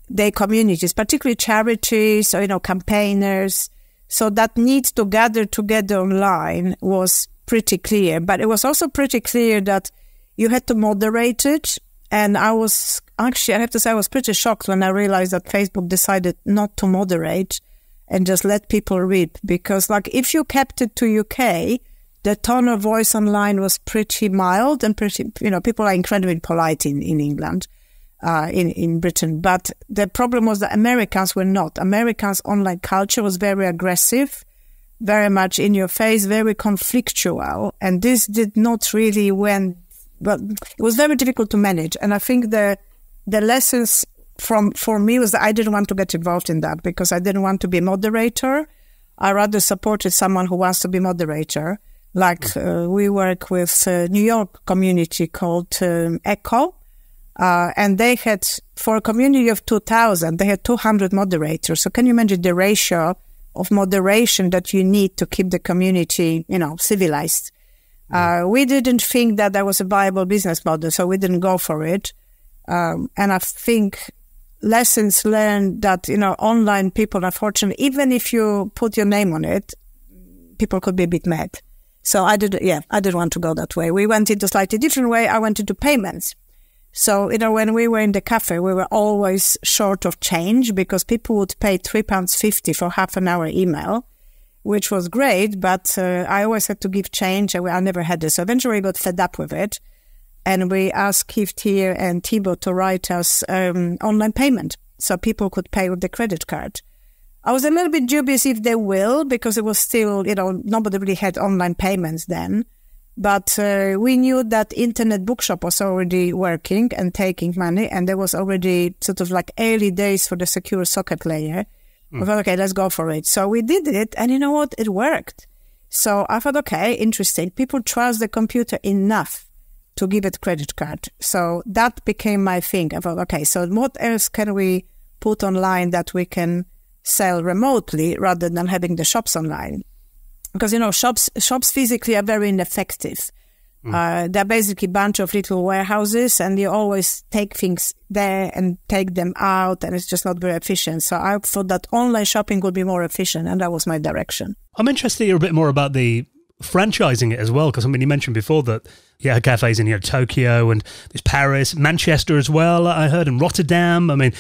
their communities, particularly charities or, you know, campaigners. So that need to gather together online was pretty clear, but it was also pretty clear that you had to moderate it. And I was actually, I have to say, I was pretty shocked when I realized that Facebook decided not to moderate and just let people read. Because like if you kept it to UK, the tone of voice online was pretty mild and pretty, you know, people are incredibly polite in, in England, uh, in, in Britain. But the problem was that Americans were not. Americans' online culture was very aggressive, very much in your face, very conflictual. And this did not really went, well, it was very difficult to manage. And I think the, the lessons from for me was that I didn't want to get involved in that because I didn't want to be a moderator. I rather supported someone who wants to be moderator. Like uh, we work with a New York community called um, Echo, uh, and they had for a community of two thousand, they had two hundred moderators. So can you imagine the ratio of moderation that you need to keep the community, you know, civilized? Uh, we didn't think that that was a viable business model, so we didn't go for it. Um, and I think lessons learned that, you know, online people, unfortunately, even if you put your name on it, people could be a bit mad. So I did, yeah, I didn't want to go that way. We went into a slightly different way. I went into payments. So, you know, when we were in the cafe, we were always short of change because people would pay three pounds fifty for half an hour email, which was great. But uh, I always had to give change, and I never had this. So eventually, I got fed up with it and we asked Keith Teare and Thibaut to write us um, online payment so people could pay with the credit card. I was a little bit dubious if they will because it was still, you know, nobody really had online payments then. But uh, we knew that internet bookshop was already working and taking money, and there was already sort of like early days for the secure socket layer. Mm. I thought, okay, let's go for it. So we did it, and you know what? It worked. So I thought, okay, interesting. People trust the computer enough to give it credit card. So that became my thing. I thought, okay, so what else can we put online that we can sell remotely rather than having the shops online? Because you know, shops shops physically are very ineffective. Mm. Uh, they're basically a bunch of little warehouses, and you always take things there and take them out, and it's just not very efficient. So I thought that online shopping would be more efficient, and that was my direction. I'm interested to hear a bit more about the franchising it as well, because I mean, you mentioned before that you yeah, cafes in you know, Tokyo and there's Paris, Manchester as well. I heard in Rotterdam. I mean,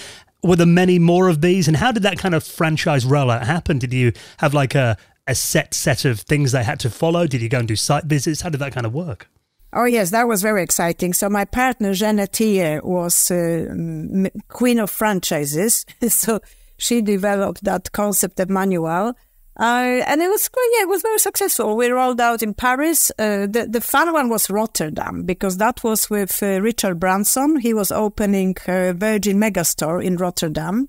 were there many more of these? And how did that kind of franchise rollout happen? Did you have like a a set set of things they had to follow? Did you go and do site visits? How did that kind of work? Oh yes, that was very exciting. So my partner Gené Teare was uh, queen of franchises. so she developed that concept of manual. Uh, and it was quite, yeah, it was very successful. We rolled out in Paris. Uh, the the fun one was Rotterdam because that was with uh, Richard Branson. He was opening a Virgin Megastore in Rotterdam,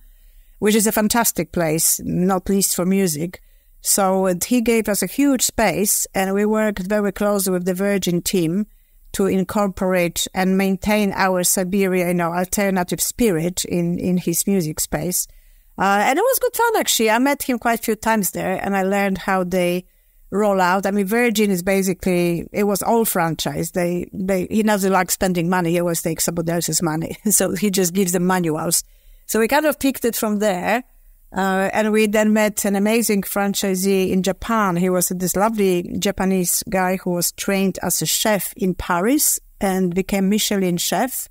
which is a fantastic place, not least for music. So he gave us a huge space, and we worked very closely with the Virgin team to incorporate and maintain our Cyberia, you know, alternative spirit in in his music space. Uh, and it was good fun, actually. I met him quite a few times there and I learned how they roll out. I mean, Virgin is basically, it was all franchise. They, they, he doesn't like spending money. He always takes somebody else's money. so he just gives them manuals. So we kind of picked it from there. Uh, and we then met an amazing franchisee in Japan. He was this lovely Japanese guy who was trained as a chef in Paris and became Michelin chef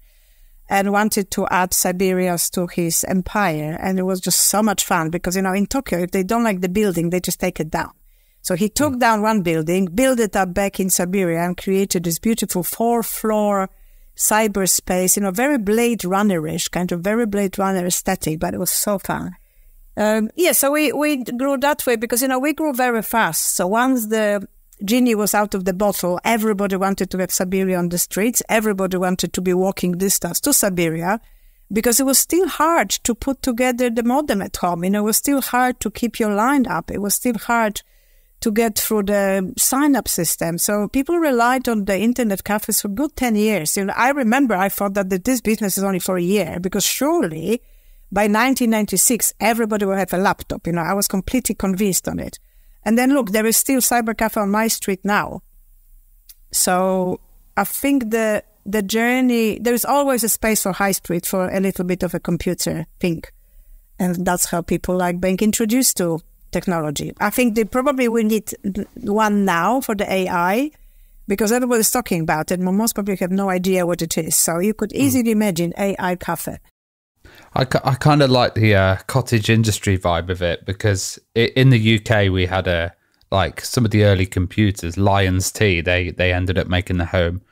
and wanted to add Cyberias to his empire. And it was just so much fun because, you know, in Tokyo, if they don't like the building, they just take it down. So he took mm. down one building, built it up back in Cyberia and created this beautiful four floor cyberspace, you know, very Blade Runnerish, kind of very Blade Runner aesthetic, but it was so fun. Um, yeah, so we, we grew that way because, you know, we grew very fast. So once the genie was out of the bottle. Everybody wanted to have Cyberia on the streets. Everybody wanted to be walking distance to Cyberia because it was still hard to put together the modem at home. You know, it was still hard to keep your line up. It was still hard to get through the sign up system. So people relied on the internet cafes for good 10 years. You know, I remember I thought that this business is only for a year because surely by 1996, everybody will have a laptop. You know, I was completely convinced on it. And then look, there is still cyber cafe on my street now. So I think the the journey there's always a space for high street for a little bit of a computer thing. And that's how people like being introduced to technology. I think they probably will need one now for the AI because everybody's talking about it, but most people have no idea what it is. So you could hmm. easily mm. imagine AI cafe. I, I kind of like the uh, cottage industry vibe of it because it, in the UK we had a like some of the early computers, Lyons Tea. They they ended up making the home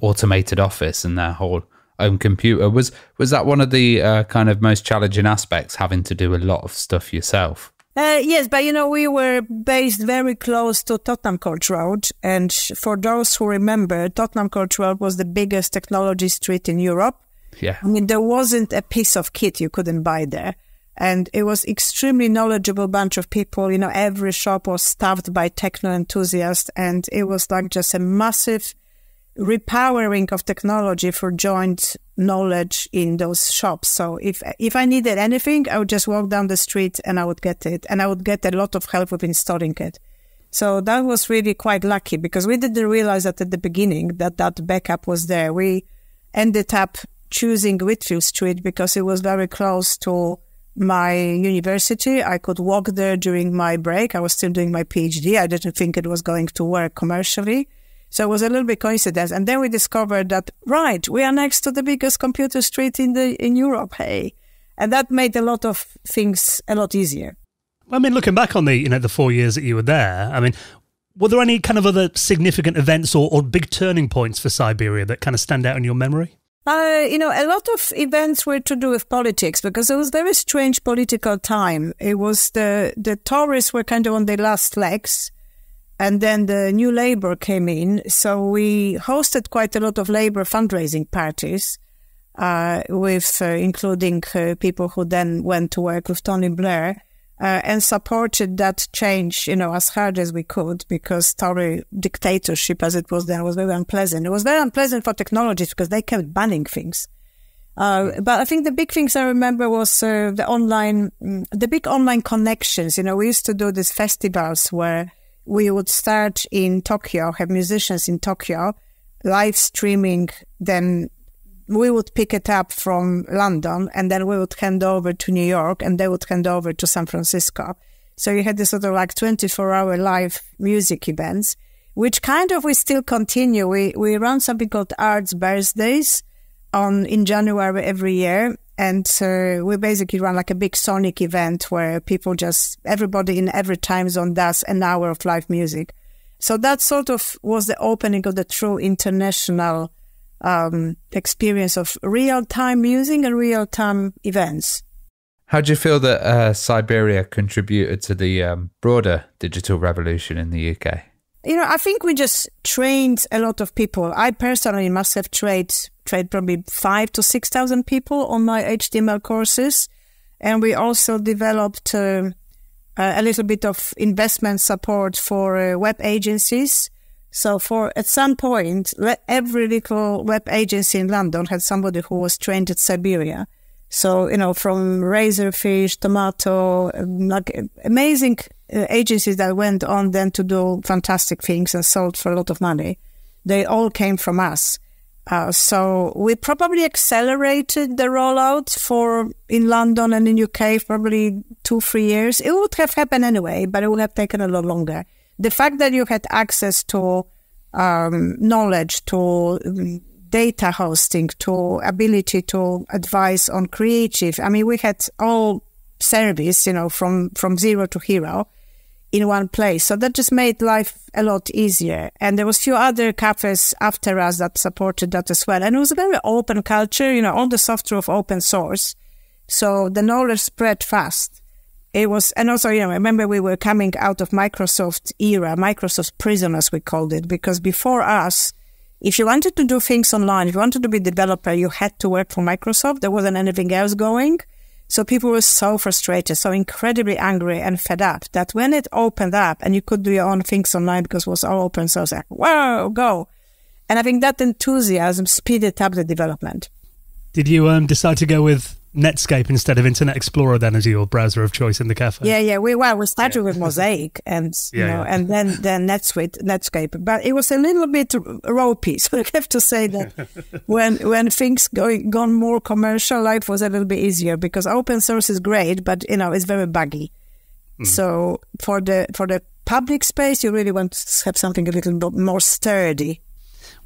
automated office and their whole own computer. Was was that one of the uh, kind of most challenging aspects, having to do a lot of stuff yourself? Uh, yes, but you know, we were based very close to Tottenham Court Road. And for those who remember, Tottenham Court Road was the biggest technology street in Europe. Yeah. I mean, there wasn't a piece of kit you couldn't buy there. And it was extremely knowledgeable bunch of people. You know, every shop was staffed by techno enthusiasts. And it was like just a massive repowering of technology for joint knowledge in those shops. So if if I needed anything, I would just walk down the street and I would get it, and I would get a lot of help with installing it. So that was really quite lucky because we didn't realize that at the beginning that that backup was there. We ended up choosing Whitfield Street because it was very close to my university. I could walk there during my break. I was still doing my PhD. I didn't think it was going to work commercially. So it was a little bit coincidence. And then we discovered that, right, we are next to the biggest computer street in the, in Europe. Hey. And that made a lot of things a lot easier. I mean, looking back on the, you know, the four years that you were there, I mean, were there any kind of other significant events or, or big turning points for Cyberia that kind of stand out in your memory? Uh, you know, a lot of events were to do with politics because it was very strange political time. It was the the Tories were kind of on their last legs, and then the new Labour came in. So we hosted quite a lot of Labour fundraising parties, uh, with uh, including uh, people who then went to work with Tony Blair. Uh, and supported that change, you know, as hard as we could because Tory dictatorship, as it was then, was very unpleasant. It was very unpleasant for technologists because they kept banning things. Uh, but I think the big things I remember was uh, the online, mm, the big online connections. You know, we used to do these festivals where we would start in Tokyo, have musicians in Tokyo, live streaming, then we would pick it up from London and then we would hand over to New York and they would hand over to San Francisco. So you had this sort of like 24 hour live music events, which kind of we still continue. We, we run something called Arts Birthdays on in January every year. And uh, we basically run like a big sonic event where people just, everybody in every time zone does an hour of live music. So that sort of was the opening of the true international um, experience of real time music and real time events. How do you feel that uh, Cyberia contributed to the um, broader digital revolution in the UK? You know, I think we just trained a lot of people. I personally must have trained trained probably five to six thousand people on my HTML courses, and we also developed uh, a little bit of investment support for uh, web agencies. So, for at some point, every little web agency in London had somebody who was trained at Cyberia. So, you know, from Razorfish, Tomato, like amazing uh, agencies that went on then to do fantastic things and sold for a lot of money. They all came from us. Uh, so we probably accelerated the rollout for in London and in UK probably two, three years. It would have happened anyway, but it would have taken a lot longer. The fact that you had access to um, knowledge, to um, data hosting, to ability to advise on creative. I mean, we had all service, you know, from, from zero to hero in one place. So that just made life a lot easier. And there was few other cafes after us that supported that as well. And it was a very open culture, you know, all the software of open source. So the knowledge spread fast. It was, and also, you know, I remember we were coming out of Microsoft era, Microsoft Prism, as we called it, because before us, if you wanted to do things online, if you wanted to be a developer, you had to work for Microsoft. There wasn't anything else going. So people were so frustrated, so incredibly angry and fed up that when it opened up and you could do your own things online because it was all open source, like, wow, go. And I think that enthusiasm speeded up the development. Did you um, decide to go with Netscape instead of Internet Explorer then as your browser of choice in the cafe. Yeah, yeah. We well, we started yeah. with Mosaic and you yeah, know, yeah. and then then NetSuite, Netscape. But it was a little bit ropey. So I have to say that when when things going gone more commercial, life was a little bit easier because open source is great, but you know it's very buggy. Mm. So for the for the public space, you really want to have something a little bit more sturdy.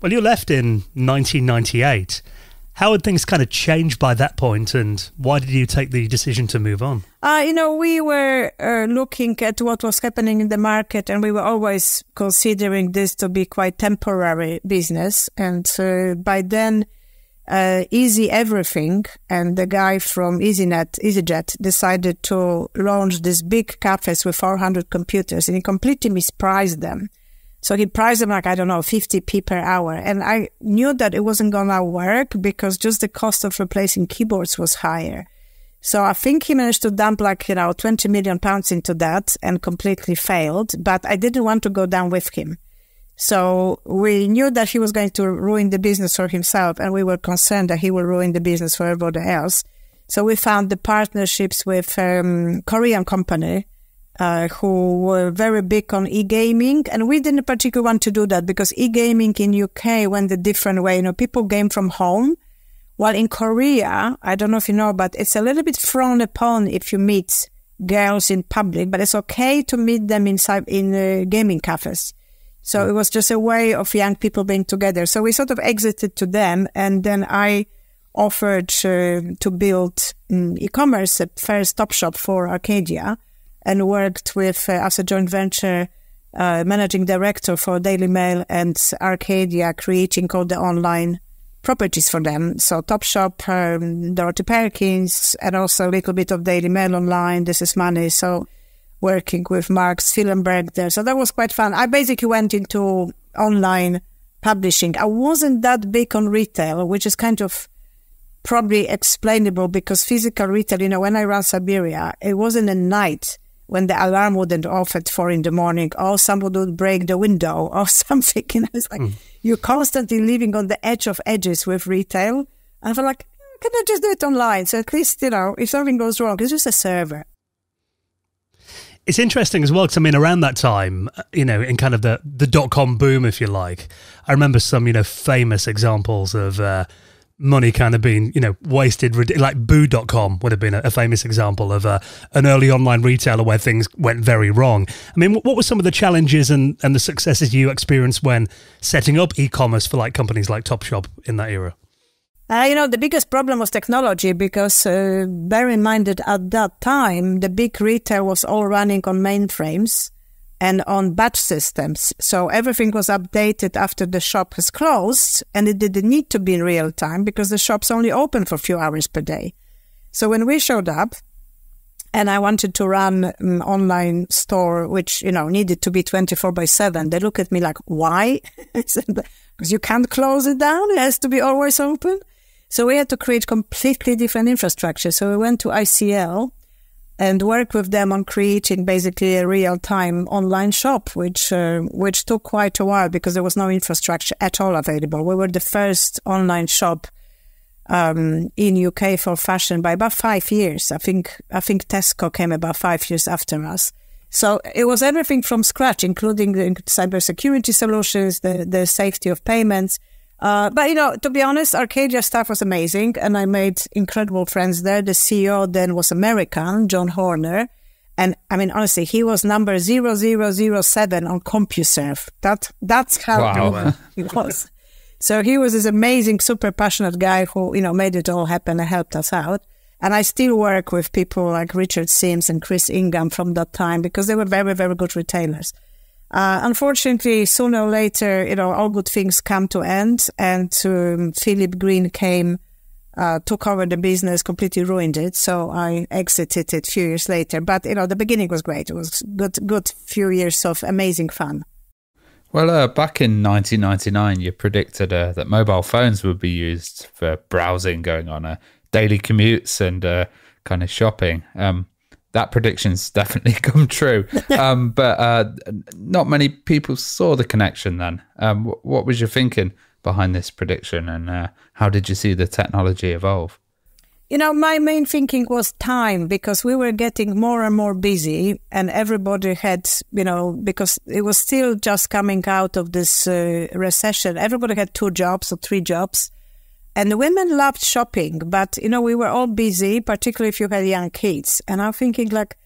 Well, you left in 1998. How had things kind of changed by that point, and why did you take the decision to move on? Uh, you know, we were uh, looking at what was happening in the market, and we were always considering this to be quite temporary business. And uh, by then, uh, Easy Everything and the guy from EasyNet, EasyJet, decided to launch these big cafes with 400 computers, and he completely mispriced them. So he priced them like, I don't know, 50p per hour. And I knew that it wasn't going to work because just the cost of replacing keyboards was higher. So I think he managed to dump like, you know, 20 million pounds into that and completely failed. But I didn't want to go down with him. So we knew that he was going to ruin the business for himself and we were concerned that he will ruin the business for everybody else. So we found the partnerships with um, Korean company uh, who were very big on e-gaming, and we didn't particularly want to do that because e-gaming in UK went a different way. You know, people game from home, while in Korea, I don't know if you know, but it's a little bit frowned upon if you meet girls in public, but it's okay to meet them inside in uh, gaming cafes. So it was just a way of young people being together. So we sort of exited to them, and then I offered uh, to build um, e-commerce a first Top Shop for Arcadia and worked with uh, as a joint venture uh, managing director for Daily Mail and Arcadia, creating all the online properties for them. So Topshop, um, Dorothy Perkins, and also a little bit of Daily Mail online. This is money. So working with Mark Schellenberg there. So that was quite fun. I basically went into online publishing. I wasn't that big on retail, which is kind of probably explainable because physical retail, you know, when I ran Cyberia, it wasn't a night when the alarm wouldn't off at four in the morning, or somebody would break the window or something. And I was like, mm. you're constantly living on the edge of edges with retail. And I felt like, can I just do it online? So at least, you know, if something goes wrong, it's just a server. It's interesting as well because I mean, around that time, uh, you know, in kind of the the dot com boom, if you like, I remember some you know famous examples of uh, money kind of being, you know, wasted. Like Boo.com would have been a, famous example of uh, an early online retailer where things went very wrong. I mean, what were some of the challenges and, and the successes you experienced when setting up e commerce for like companies like Topshop in that era? Uh, you know, the biggest problem was technology because uh, bear in mind that at that time, the big retail was all running on mainframes and on batch systems. So everything was updated after the shop has closed and it didn't need to be in real time because the shop's only open for a few hours per day. So when we showed up and I wanted to run an online store, which, you know, needed to be 24 by seven, they look at me like, why? because you can't close it down. It has to be always open. So we had to create completely different infrastructure. So we went to ICL and work with them on creating basically a real-time online shop, which uh, which took quite a while because there was no infrastructure at all available. We were the first online shop um, in UK for fashion by about five years. I think I think Tesco came about five years after us. So it was everything from scratch, including the cybersecurity solutions, the the safety of payments uh, but you know, to be honest, Arcadia staff was amazing, and I made incredible friends there. The CEO then was American, John Hoerner, and I mean, honestly, he was number 0007 on CompuServe. That that's how wow. he was. So he was this amazing, super passionate guy who you know made it all happen and helped us out. And I still work with people like Richard Sims and Chris Ingham from that time because they were very, very good retailers. Uh, unfortunately, sooner or later, you know, all good things come to end, and um, Philip Green came, uh, took over the business, completely ruined it. So I exited it a few years later. But you know, the beginning was great. It was good, good few years of amazing fun. Well, uh, back in 1999, you predicted uh, that mobile phones would be used for browsing, going on uh, daily commutes and uh, kind of shopping. Um, that prediction's definitely come true. Um, but uh, not many people saw the connection then. Um, what was your thinking behind this prediction and uh, how did you see the technology evolve? You know, my main thinking was time because we were getting more and more busy, and everybody had, you know, because it was still just coming out of this uh, recession. Everybody had two jobs or three jobs, and the women loved shopping, but you know, we were all busy, particularly if you had young kids. And I'm thinking, like,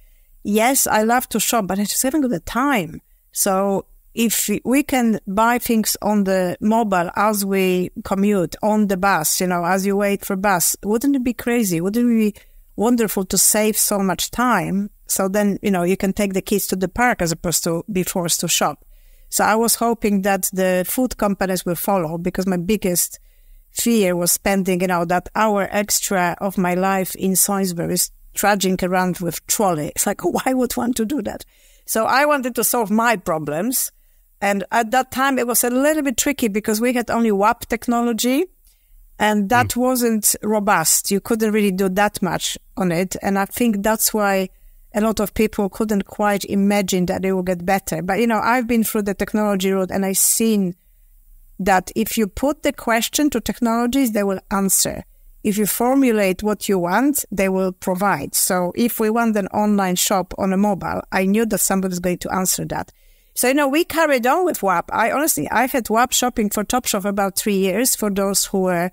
yes, I love to shop, but I just haven't got the time. So if we can buy things on the mobile as we commute on the bus, you know, as you wait for bus, wouldn't it be crazy? Wouldn't it be wonderful to save so much time? So then, you know, you can take the kids to the park as opposed to be forced to shop. So I was hoping that the food companies will follow because my biggest fear was spending, you know, that hour extra of my life in Sainsbury's trudging around with trolley. It's like, why would one to do that? So I wanted to solve my problems. And at that time, it was a little bit tricky because we had only WAP technology and that mm. wasn't robust. You couldn't really do that much on it. And I think that's why a lot of people couldn't quite imagine that it would get better. But, you know, I've been through the technology route and I've seen that if you put the question to technologies, they will answer. If you formulate what you want, they will provide. So if we want an online shop on a mobile, I knew that somebody's going to answer that. So, you know, we carried on with WAP. I honestly, I've had WAP shopping for Topshop about three years for those who were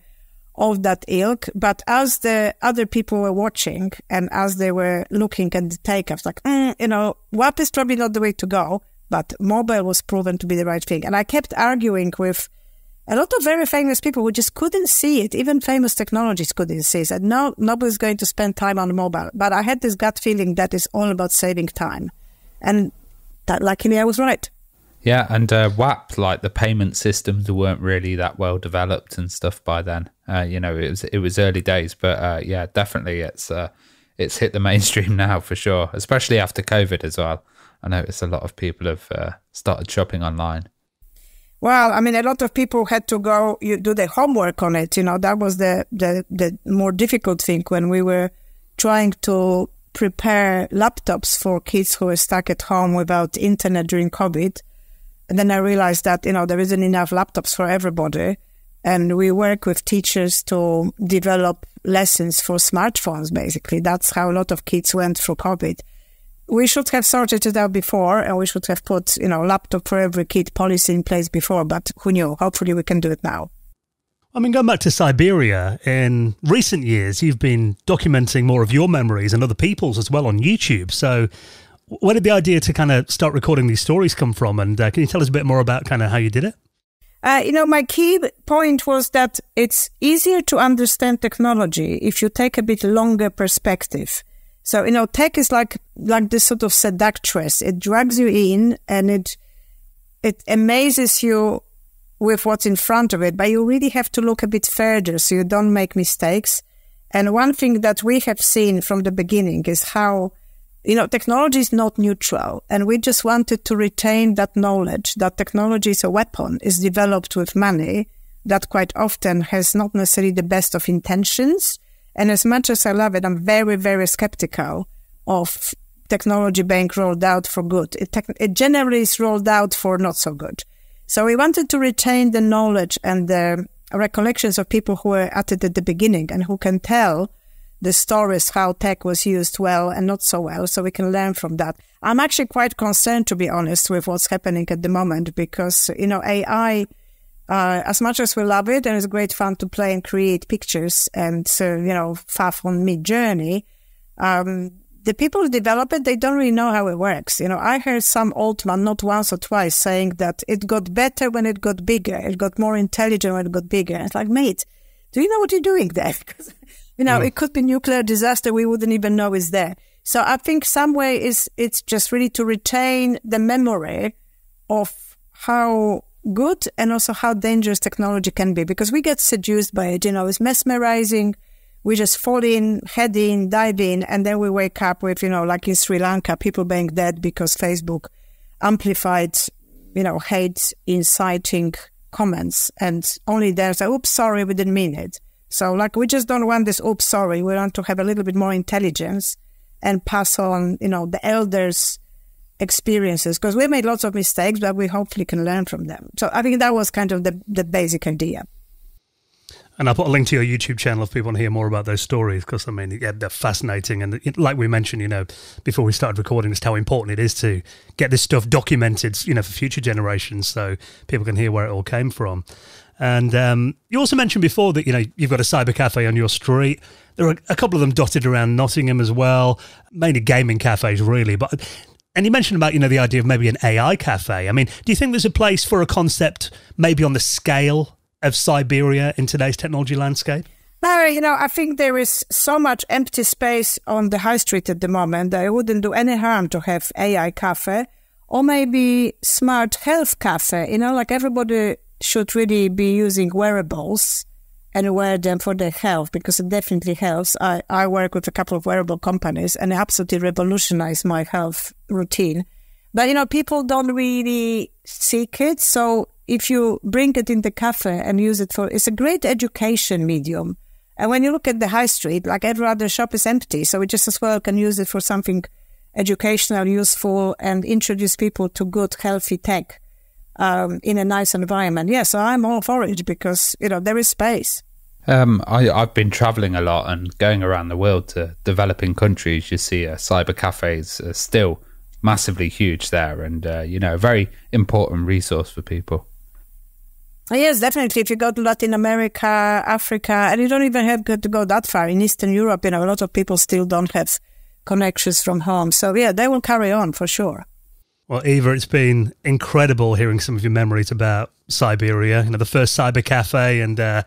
of that ilk. But as the other people were watching and as they were looking at the take, I was like, mm, you know, WAP is probably not the way to go. But mobile was proven to be the right thing. And I kept arguing with a lot of very famous people who just couldn't see it. Even famous technologies couldn't see it. No, nobody's going to spend time on mobile. But I had this gut feeling that it's all about saving time. And that luckily I was right. Yeah, and uh, WAP, like the payment systems weren't really that well developed and stuff by then. Uh, you know, it was it was early days, but uh, yeah, definitely it's uh, it's hit the mainstream now for sure, especially after COVID as well. I notice a lot of people have uh, started shopping online. Well, I mean, a lot of people had to go you do the homework on it. You know, that was the the, the more difficult thing when we were trying to prepare laptops for kids who are stuck at home without internet during COVID. And then I realized that, you know, there isn't enough laptops for everybody. And we work with teachers to develop lessons for smartphones, basically. That's how a lot of kids went through COVID. We should have sorted it out before and we should have put, you know, laptop for every kid policy in place before, but who knew? Hopefully we can do it now. I mean, going back to Cyberia, in recent years, you've been documenting more of your memories and other people's as well on YouTube. So, where did the idea to kind of start recording these stories come from? And uh, can you tell us a bit more about kind of how you did it? Uh, you know, my key point was that it's easier to understand technology if you take a bit longer perspective. So, you know, tech is like like this sort of seductress. It drags you in and it it amazes you with what's in front of it, but you really have to look a bit further so you don't make mistakes. And one thing that we have seen from the beginning is how, you know, technology is not neutral. And we just wanted to retain that knowledge that technology is a weapon, is developed with money that quite often has not necessarily the best of intentions. And as much as I love it, I'm very, very skeptical of technology being rolled out for good. It, te- it generally is rolled out for not so good. So we wanted to retain the knowledge and the recollections of people who were at it at the beginning and who can tell the stories how tech was used well and not so well, so we can learn from that. I'm actually quite concerned, to be honest, with what's happening at the moment because, you know, AI, uh, as much as we love it and it's great fun to play and create pictures and, so, you know, far from Midjourney, um, the people who develop it, they don't really know how it works. You know, I heard some old man not once or twice saying that it got better when it got bigger. It got more intelligent when it got bigger. It's like, mate, do you know what you're doing there? Because, you know, mm. it could be nuclear disaster. We wouldn't even know is there. So I think some way is, it's just really to retain the memory of how good and also how dangerous technology can be because we get seduced by it. You know, it's mesmerizing we just fall in, head in, dive in, and then we wake up with, you know, like in Sri Lanka, people being dead because Facebook amplified, you know, hate inciting comments. And only then say, oops, sorry, we didn't mean it. So like, we just don't want this, oops, sorry. We want to have a little bit more intelligence and pass on, you know, the elders' experiences because we made lots of mistakes, but we hopefully can learn from them. So I think that was kind of the, the basic idea. And I'll put a link to your YouTube channel if people want to hear more about those stories, because I mean, yeah, they're fascinating. And like we mentioned, you know, before we started recording, just how important it is to get this stuff documented, you know, for future generations, so people can hear where it all came from. And um, you also mentioned before that you know you've got a cyber cafe on your street. There are a couple of them dotted around Nottingham as well, mainly gaming cafes, really. But and you mentioned about you know the idea of maybe an AI cafe. I mean, do you think there's a place for a concept maybe on the scale of Cyberia in today's technology landscape? No, you know, I think there is so much empty space on the high street at the moment that it wouldn't do any harm to have AI cafe or maybe smart health cafe. You know, like everybody should really be using wearables and wear them for their health because it definitely helps. I, I work with a couple of wearable companies and absolutely revolutionized my health routine. But you know, people don't really seek it. So if you bring it in the cafe and use it for, it's a great education medium. And when you look at the high street, like every other shop is empty. So we just as well can use it for something educational, useful, and introduce people to good, healthy tech um, in a nice environment. Yes, yeah, so I'm all for it because you know there is space. Um, I, have been traveling a lot and going around the world to developing countries. You see, uh, cyber cafes are still massively huge there, and uh, you know, a very important resource for people. Yes, definitely. If you go to Latin America, Africa, and you don't even have to go that far in Eastern Europe, you know, a lot of people still don't have connections from home. So yeah, they will carry on for sure. Well, Eva, it's been incredible hearing some of your memories about Cyberia. You know, the first cyber cafe and uh,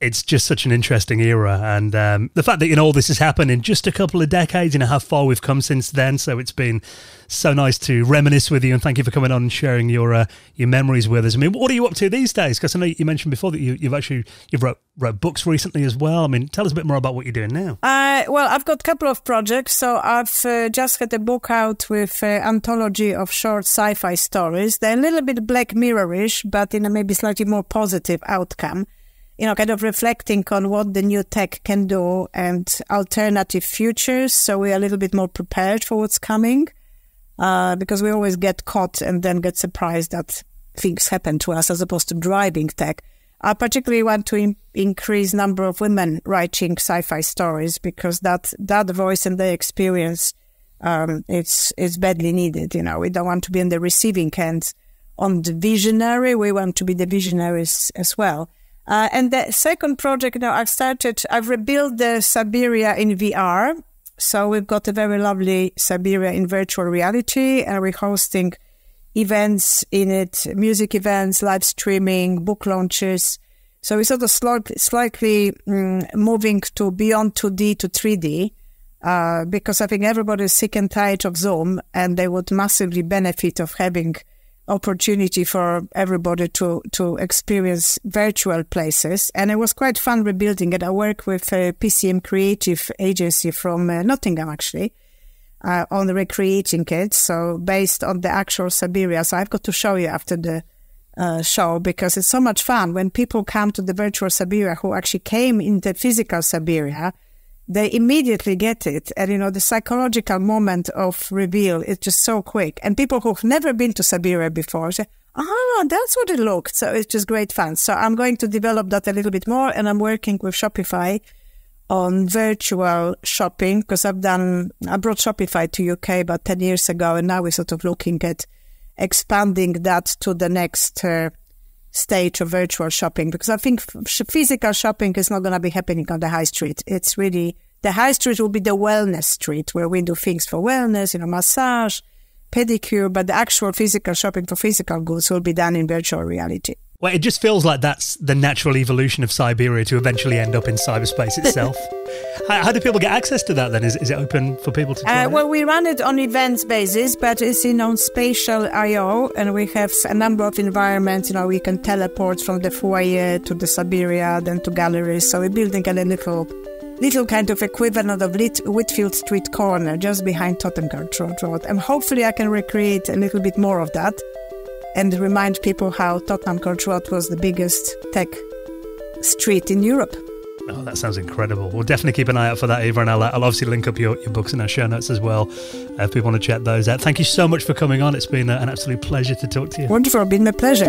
it's just such an interesting era. And um, the fact that, you know, all this has happened in just a couple of decades, you know, how far we've come since then. So it's been so nice to reminisce with you and thank you for coming on and sharing your uh, your memories with us. I mean, what are you up to these days? Because I know you mentioned before that you, have actually, you've wrote, wrote books recently as well. I mean, tell us a bit more about what you're doing now. Uh, well, I've got a couple of projects. So I've uh, just had a book out with uh, anthology of short sci-fi stories. They're a little bit Black Mirror-ish, but in a maybe slightly more positive outcome you know, kind of reflecting on what the new tech can do and alternative futures. So we're a little bit more prepared for what's coming, uh, because we always get caught and then get surprised that things happen to us as opposed to driving tech. I particularly want to in- increase number of women writing sci-fi stories because that that voice and their experience, um, it's it's badly needed. You know, we don't want to be in the receiving end on the visionary. We want to be the visionaries as well. Uh, and the second project, you know, I started, I've rebuilt the Cyberia in VR. So we've got a very lovely Cyberia in virtual reality and we're hosting events in it, music events, live streaming, book launches. So we're sort of slightly, slightly um, moving to beyond 2D to 3D. Uh, because I think everybody's sick and tired of Zoom and they would massively benefit of having opportunity for everybody to, to experience virtual places. And it was quite fun rebuilding it. I work with a PCM creative agency from uh, Nottingham, actually, uh, on recreating it. So based on the actual Cyberia So I've got to show you after the uh, show because it's so much fun when people come to the virtual Cyberia who actually came in the physical Cyberia they immediately get it. And, you know, the psychological moment of reveal is just so quick. And people who've never been to Cyberia before say, ah, that's what it looked. So it's just great fun. So I'm going to develop that a little bit more. And I'm working with Shopify on virtual shopping because I've done, I brought Shopify to UK about 10 years ago. And now we're sort of looking at expanding that to the next uh, stage of virtual shopping because I think physical shopping is not going to be happening on the high street. It's really the high street will be the wellness street where we do things for wellness, you know, massage, pedicure, but the actual physical shopping for physical goods will be done in virtual reality. Well, it just feels like that's the natural evolution of Cyberia to eventually end up in cyberspace itself. how, how, do people get access to that then? Is, is it open for people to uh, Well, we run it on events basis, but it's in on spatial I.O. and we have a number of environments. You know, we can teleport from the foyer to the Cyberia, then to galleries. So we're building a little little kind of equivalent of Lit- Whitfield Street corner just behind Tottenham Court Road. And hopefully I can recreate a little bit more of that and remind people how Tottenham Court Road was the biggest tech street in Europe. Oh, that sounds incredible. We'll definitely keep an eye out for that, Eva, and I'll, I'll obviously link up your, your books in our show notes as well uh, if people want to check those out. Thank you so much for coming on. It's been an absolute pleasure to talk to you. Wonderful. it's Been my pleasure.